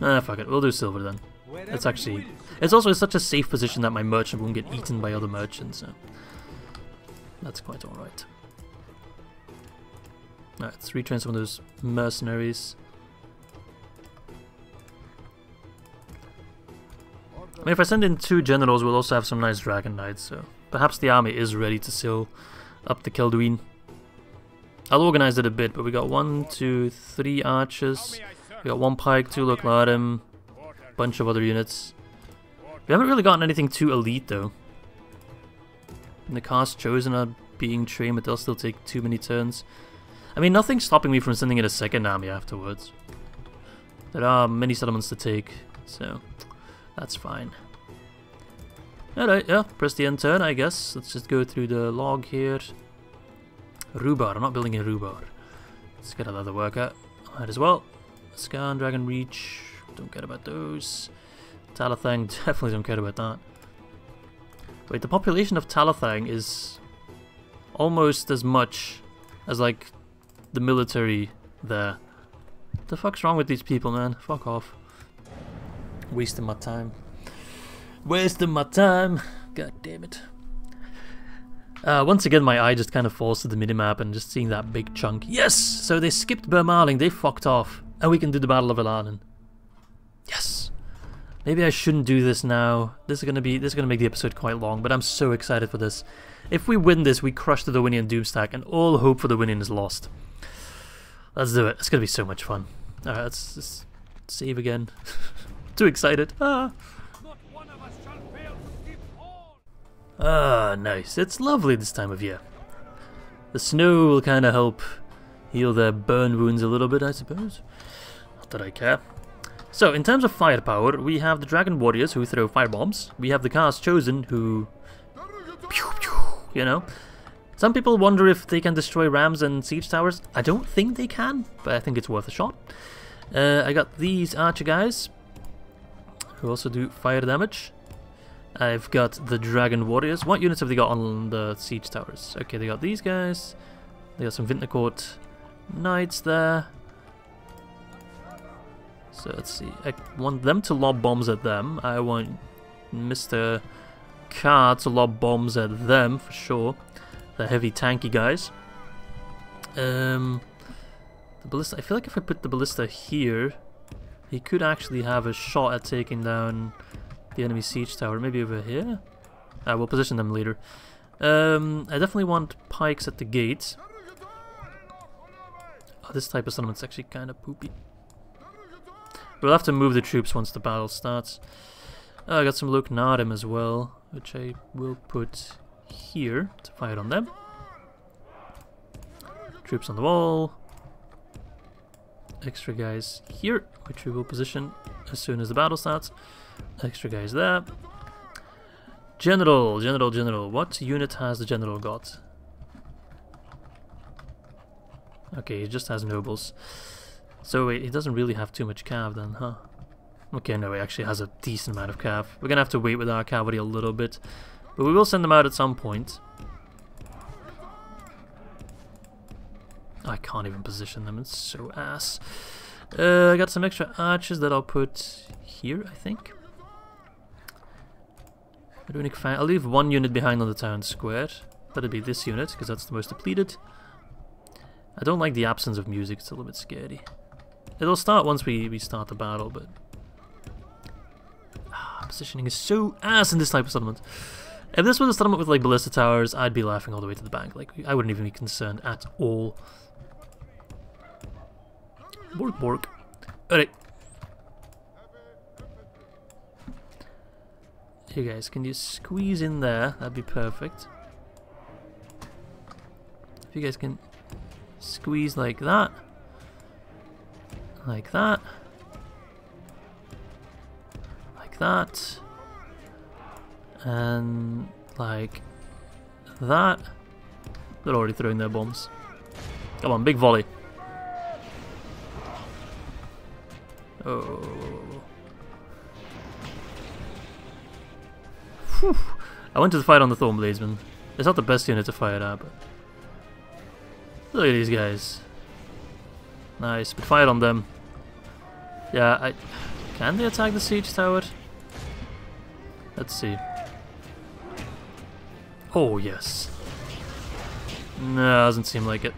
Ah, fuck it. We'll do silver then. It's actually... It's also such a safe position that my merchant won't get eaten by other merchants, so... That's quite alright. Alright, let's retrain some of those mercenaries. I mean, if I send in two generals, we'll also have some nice dragon knights, so... Perhaps the army is ready to sail up the Celduin. I'll organize it a bit, but we got one, two, three archers. We got one pike, two Lochlarum, bunch of other units. We haven't really gotten anything too elite though. And the Kar's Chosen are being trained, but they'll still take too many turns. I mean, nothing's stopping me from sending in a second army afterwards. There are many settlements to take, so that's fine. Alright, yeah, press the end turn, I guess. Let's just go through the log here. Rhubarb, I'm not building a rhubarb. Let's get another worker. Might as well. Scan, Dragon Reach, don't care about those. Talathang, definitely don't care about that. Wait, the population of Talathang is almost as much as like the military there. The fuck's wrong with these people, man? Fuck off. Wasting my time. Wasting my time. God damn it. Uh, once again, my eye just kind of falls to the minimap and just seeing that big chunk. Yes! So they skipped Bermaling, they fucked off. And we can do the Battle of Elanen. Yes! Maybe I shouldn't do this now. This is gonna be this is gonna make the episode quite long, but I'm so excited for this. If we win this, we crush the Dorwinion Doomstack, and all hope for the winning is lost. Let's do it. It's gonna be so much fun. Alright, let's save again. Too excited. Ah. Ah, nice. It's lovely this time of year. The snow will kind of help heal their burn wounds a little bit, I suppose. Not that I care. So, in terms of firepower, we have the Dragon Warriors who throw firebombs. We have the Kar's Chosen who... Pew, pew, you know? Some people wonder if they can destroy rams and siege towers. I don't think they can, but I think it's worth a shot. Uh, I got these archer guys who also do fire damage. I've got the Dragon Warriors. What units have they got on the siege towers? Okay, they got these guys. They got some Vintnercourt Knights there. So let's see. I want them to lob bombs at them. I want Mr. Car to lob bombs at them for sure. The heavy tanky guys. Um, the ballista. I feel like if I put the ballista here, he could actually have a shot at taking down the enemy siege tower. Maybe over here. I will position them later. Um, I definitely want pikes at the gates. Oh, this type of settlement's actually kind of poopy. We'll have to move the troops once the battle starts. Oh, I got some Loknarim as well, which I will put here to fight on them. Troops on the wall. Extra guys here, which we will position as soon as the battle starts. Extra guys there. General, General, General. What unit has the General got? Okay, he just has nobles. So wait, he doesn't really have too much cav then, huh? Okay, no, he actually has a decent amount of cav. We're gonna have to wait with our cavalry a little bit. But we will send them out at some point. I can't even position them, it's so ass. Uh, I got some extra archers that I'll put here, I think. I'll leave one unit behind on the town square. That'd be this unit, because that's the most depleted. I don't like the absence of music, it's a little bit scary. It'll start once we, we start the battle, but... Ah, positioning is so ass in this type of settlement. If this was a settlement with like ballista towers, I'd be laughing all the way to the bank. Like, I wouldn't even be concerned at all. Bork, bork. Alright. Here guys, can you squeeze in there? That'd be perfect. If you guys can squeeze like that. Like that. Like that. And like that. They're already throwing their bombs. Come on, big volley. Oh. Whew. I went to the fight on the Thornbladesman. It's not the best unit to fight at, but... Look at these guys. Nice, but fired on them. Yeah, I... Can they attack the siege tower? Let's see. Oh, yes. No, doesn't seem like it.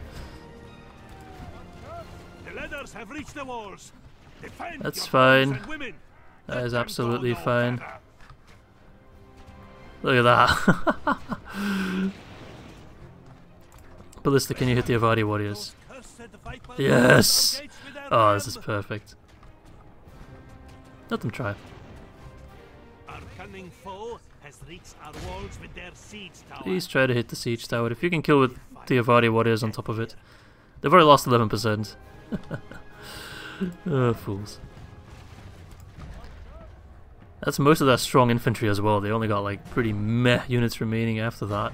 The ladders have reached the walls. Defend That's fine. girls and women. That is absolutely fine. Look at that. Ballista, can you hit the Avadi warriors? Yes! open the gates with their Oh, this is perfect. Let them try. Our cunning foe has reached our walls with their siege tower. Please try to hit the siege tower. If you can kill with the Avari warriors on top of it. They've already lost 11%. oh, fools. That's most of their strong infantry as well. They only got like pretty meh units remaining after that.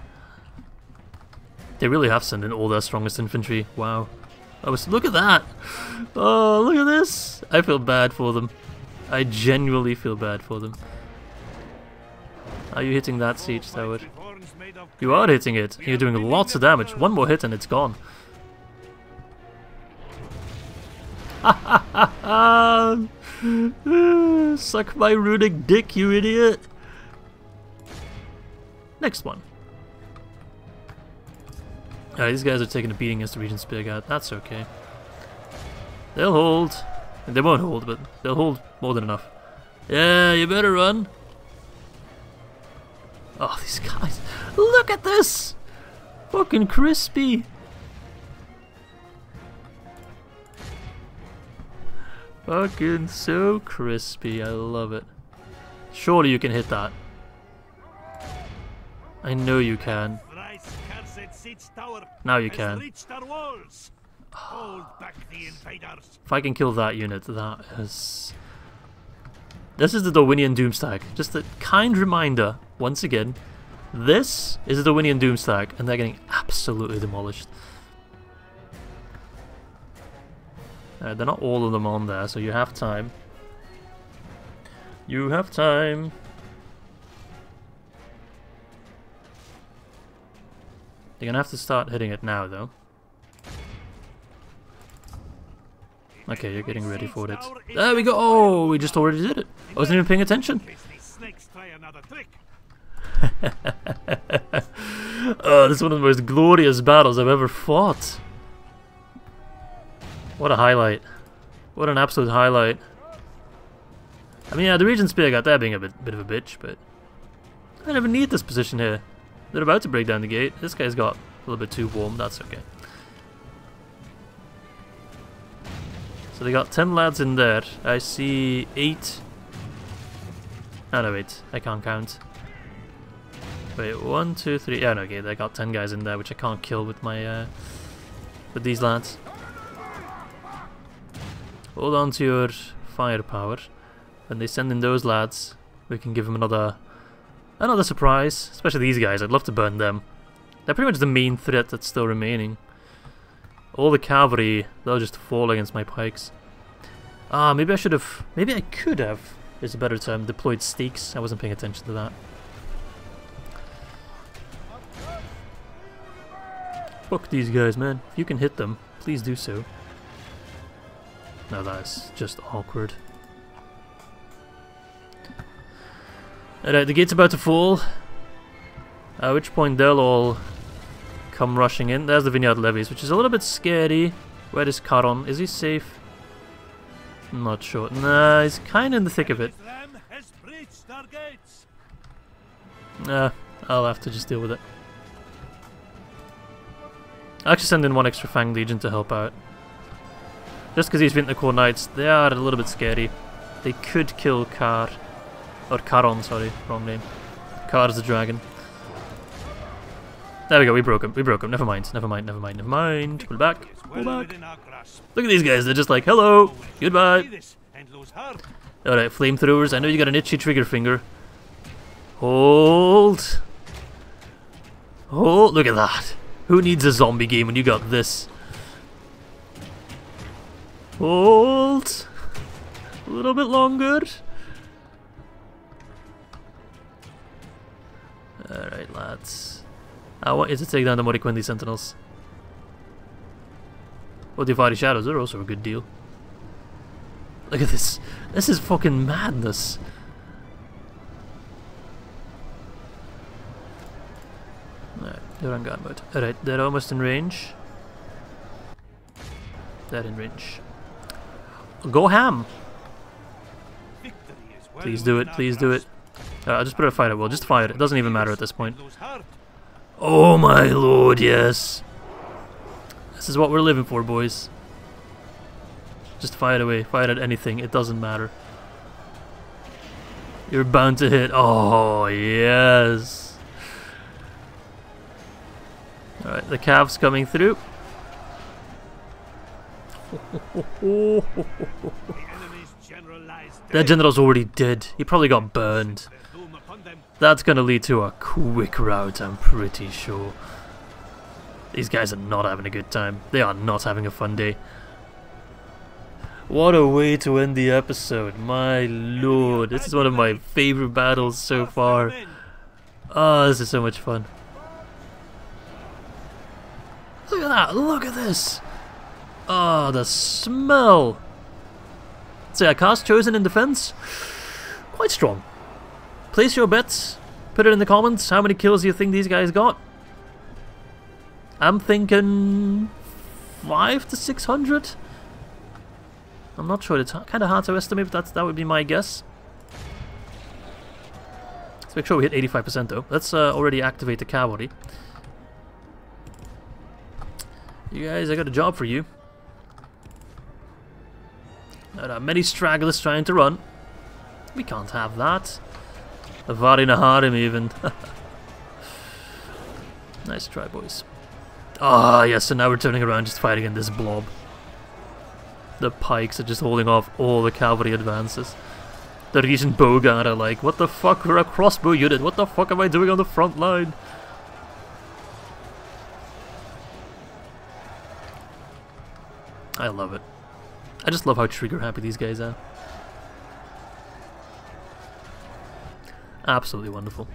They really have sent in all their strongest infantry. Wow. Oh, I was look at that. Oh, look at this. I feel bad for them. I genuinely feel bad for them. Are you hitting that siege tower? Mighty horns made of You are hitting it. You're doing lots of damage. One more hit and it's gone. Suck my runic dick, you idiot. Next one. Alright, these guys are taking a beating against the Regent Spearguard. That's okay. They'll hold. They won't hold, but they'll hold more than enough. Yeah, you better run. Oh, these guys. Look at this! Fucking crispy. Fucking so crispy. I love it. Surely you can hit that. I know you can. thrice cursed siege tower Now you can. If I can kill that unit, that is... This is the Dorwinion Doomstack. Just a kind reminder, once again, this is the Dorwinion Doomstack, and they're getting absolutely demolished. Uh, they're not all of them on there, so you have time. You have time. They're gonna have to start hitting it now, though. Okay, you're getting ready for it. There we go! Oh, we just already did it. I wasn't even paying attention. Oh, this is one of the most glorious battles I've ever fought. What a highlight. What an absolute highlight. I mean, yeah, the Regent Spear got there being a bit, bit of a bitch, but I never need this position here. They're about to break down the gate. This guy's got a little bit too warm. That's okay. So they got 10 lads in there. I see 8. Oh no, wait. I can't count. Wait, one, two, three. Yeah, no, okay, they got 10 guys in there, which I can't kill with my, uh, with these lads. Hold on to your firepower. When they send in those lads, we can give them another, another surprise. Especially these guys, I'd love to burn them. They're pretty much the main threat that's still remaining. All the cavalry, they'll just fall against my pikes. Ah, maybe I should have, maybe I could have, is a better term, deployed stakes. I wasn't paying attention to that. Fuck these guys, man. If you can hit them, please do so. Now that's just awkward. Alright, the gate's about to fall. At which point they'll all come rushing in. There's the Vineyard Levies, which is a little bit scary. Where is Caron? Is he safe? Not sure. Nah, he's kind of in the thick of it. Nah, I'll have to just deal with it. I'll actually send in one extra Fang Legion to help out. Just because these Wintercore Knights, they are a little bit scary. They could kill Kar. Or Charon, sorry, wrong name. Kar is the dragon. There we go, we broke him, we broke him. Never mind, never mind, never mind, never mind. Pull back, pull back. Look at these guys, they're just like, hello, goodbye. Alright, flamethrowers, I know you got an itchy trigger finger. Hold. Oh, look at that. Who needs a zombie game when you got this? Hold. A little bit longer. Alright, lads. Ah, I want you to take down the Moriquendi Sentinels. Well, the Avari Shadows are also a good deal. Look at this. This is fucking madness. Alright, they're on guard mode. Alright, they're almost in range. They're in range. Go ham! Victory is well Please do it, please do it. I'll just put a fire at will, just fire it. It doesn't even matter at this point. Oh my lord, yes. This is what we're living for, boys. Just fire it away. Fire at anything. It doesn't matter. You're bound to hit. Oh, yes. Alright, the calf's coming through. The that general's already dead. He probably got burned. That's gonna lead to a quick rout, I'm pretty sure. These guys are not having a good time. They are not having a fun day. What a way to end the episode. My lord. This is one of my favorite battles so far. Oh, this is so much fun. Look at that. Look at this. Oh, the smell. So yeah, Kar's Chosen in defense. Quite strong. Place your bets. Put it in the comments. How many kills do you think these guys got? I'm thinking five to six hundred. I'm not sure. It's kind of hard to estimate, but that's that would be my guess. Let's make sure we hit 85% though. Let's uh, already activate the cavalry. You guys, I got a job for you. There are many stragglers trying to run. We can't have that. Avari Naharim even. nice try, boys. Ah, yes, so now we're turning around just fighting in this blob. The pikes are just holding off all the cavalry advances. The recent Bogar are like, what the fuck, we're a crossbow unit, what the fuck am I doing on the front line? I love it. I just love how trigger happy these guys are. Absolutely wonderful.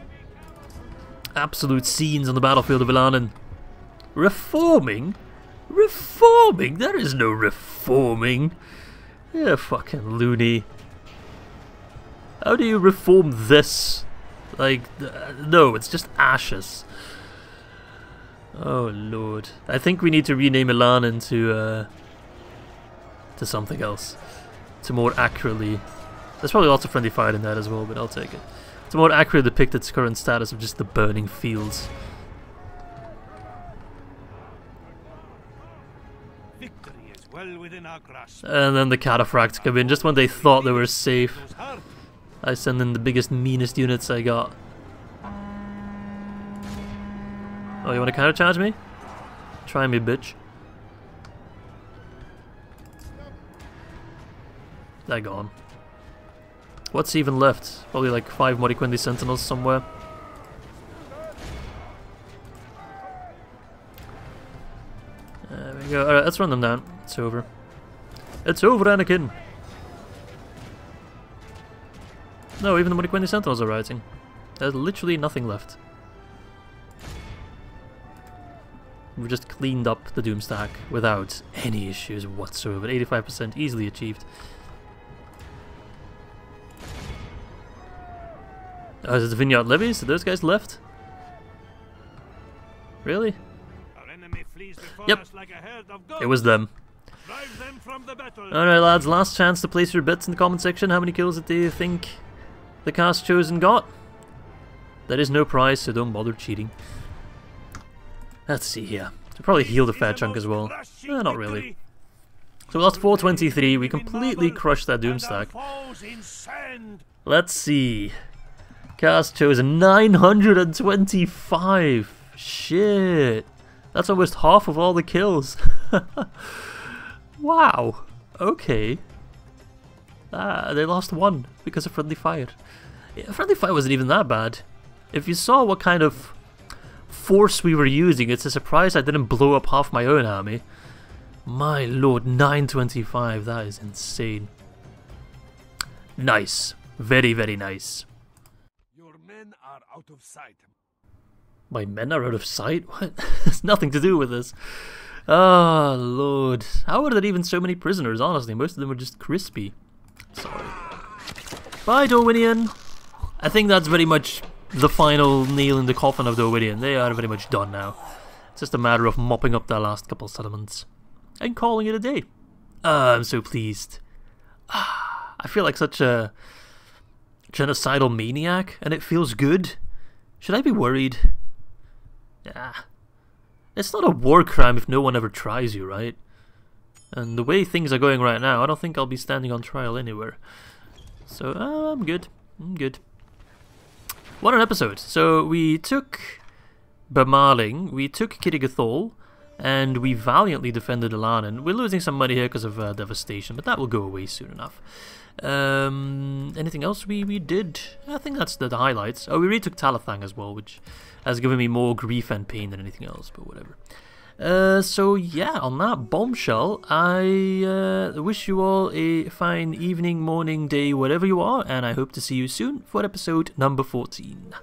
Absolute scenes on the battlefield of Ilanin. Reforming? Reforming? There is no reforming. Yeah, fucking loony. How do you reform this? Like, uh, no, it's just ashes. Oh lord. I think we need to rename Ilanin to, uh, to something else. To more accurately... There's probably lots of friendly fire in that as well, but I'll take it. To more accurately depict its current status of just the burning fields. victory well within our grasp. And then the cataphracts come in just when they thought they were safe. I send in the biggest, meanest units I got. Oh, you want to countercharge me? Try me, bitch. They're gone. What's even left? Probably like five Moriquendi Sentinels somewhere. There we go. Alright, let's run them down. It's over. It's over, Anakin! No, even the Moriquendi Sentinels are rioting. There's literally nothing left. We've just cleaned up the Doomstack without any issues whatsoever. 85% easily achieved. Oh, is it the Vineyard Levies? Are those guys left? Really? Our enemy flees before Yep. us like a herd of. It was them. Them the. Alright lads, last chance to place your bets in the comment section. How many kills do you think the Kar's Chosen got? There is no prize, so don't bother cheating. Let's see here. We probably healed a fair chunk as well. Eh, not really. So we lost 423, we completely crushed that Doomstack. Let's see. Kar's Chosen 925. Shit. That's almost half of all the kills. wow. Okay. Ah, they lost one because of friendly fire. Yeah, friendly fire wasn't even that bad. If you saw what kind of force we were using, it's a surprise I didn't blow up half my own army. My lord, 925, that is insane. Nice. Very, very nice. Out of sight. My men are out of sight? What? It's nothing to do with this. Oh, lord. How are there even so many prisoners, honestly? Most of them are just crispy. Sorry. Bye, Dorwinion. I think that's very much the final nail in the coffin of Dorwinion. They are very much done now. It's just a matter of mopping up their last couple settlements. And calling it a day. Ah, I'm so pleased. Ah, I feel like such a genocidal maniac, and it feels good. Should I be worried? Yeah. It's not a war crime if no one ever tries you, right? And the way things are going right now, I don't think I'll be standing on trial anywhere. So, uh, I'm good. I'm good. What an episode. So, we took Bermaling, we took Kirikgathol, and we valiantly defended Alanin. We're losing some money here because of uh, devastation, but that will go away soon enough. Um, anything else we, we did? I think that's the, the highlights. Oh, we retook Talathang as well, which has given me more grief and pain than anything else, but whatever. Uh, so yeah, on that bombshell, I uh, wish you all a fine evening, morning, day, whatever you are, and I hope to see you soon for episode number 14.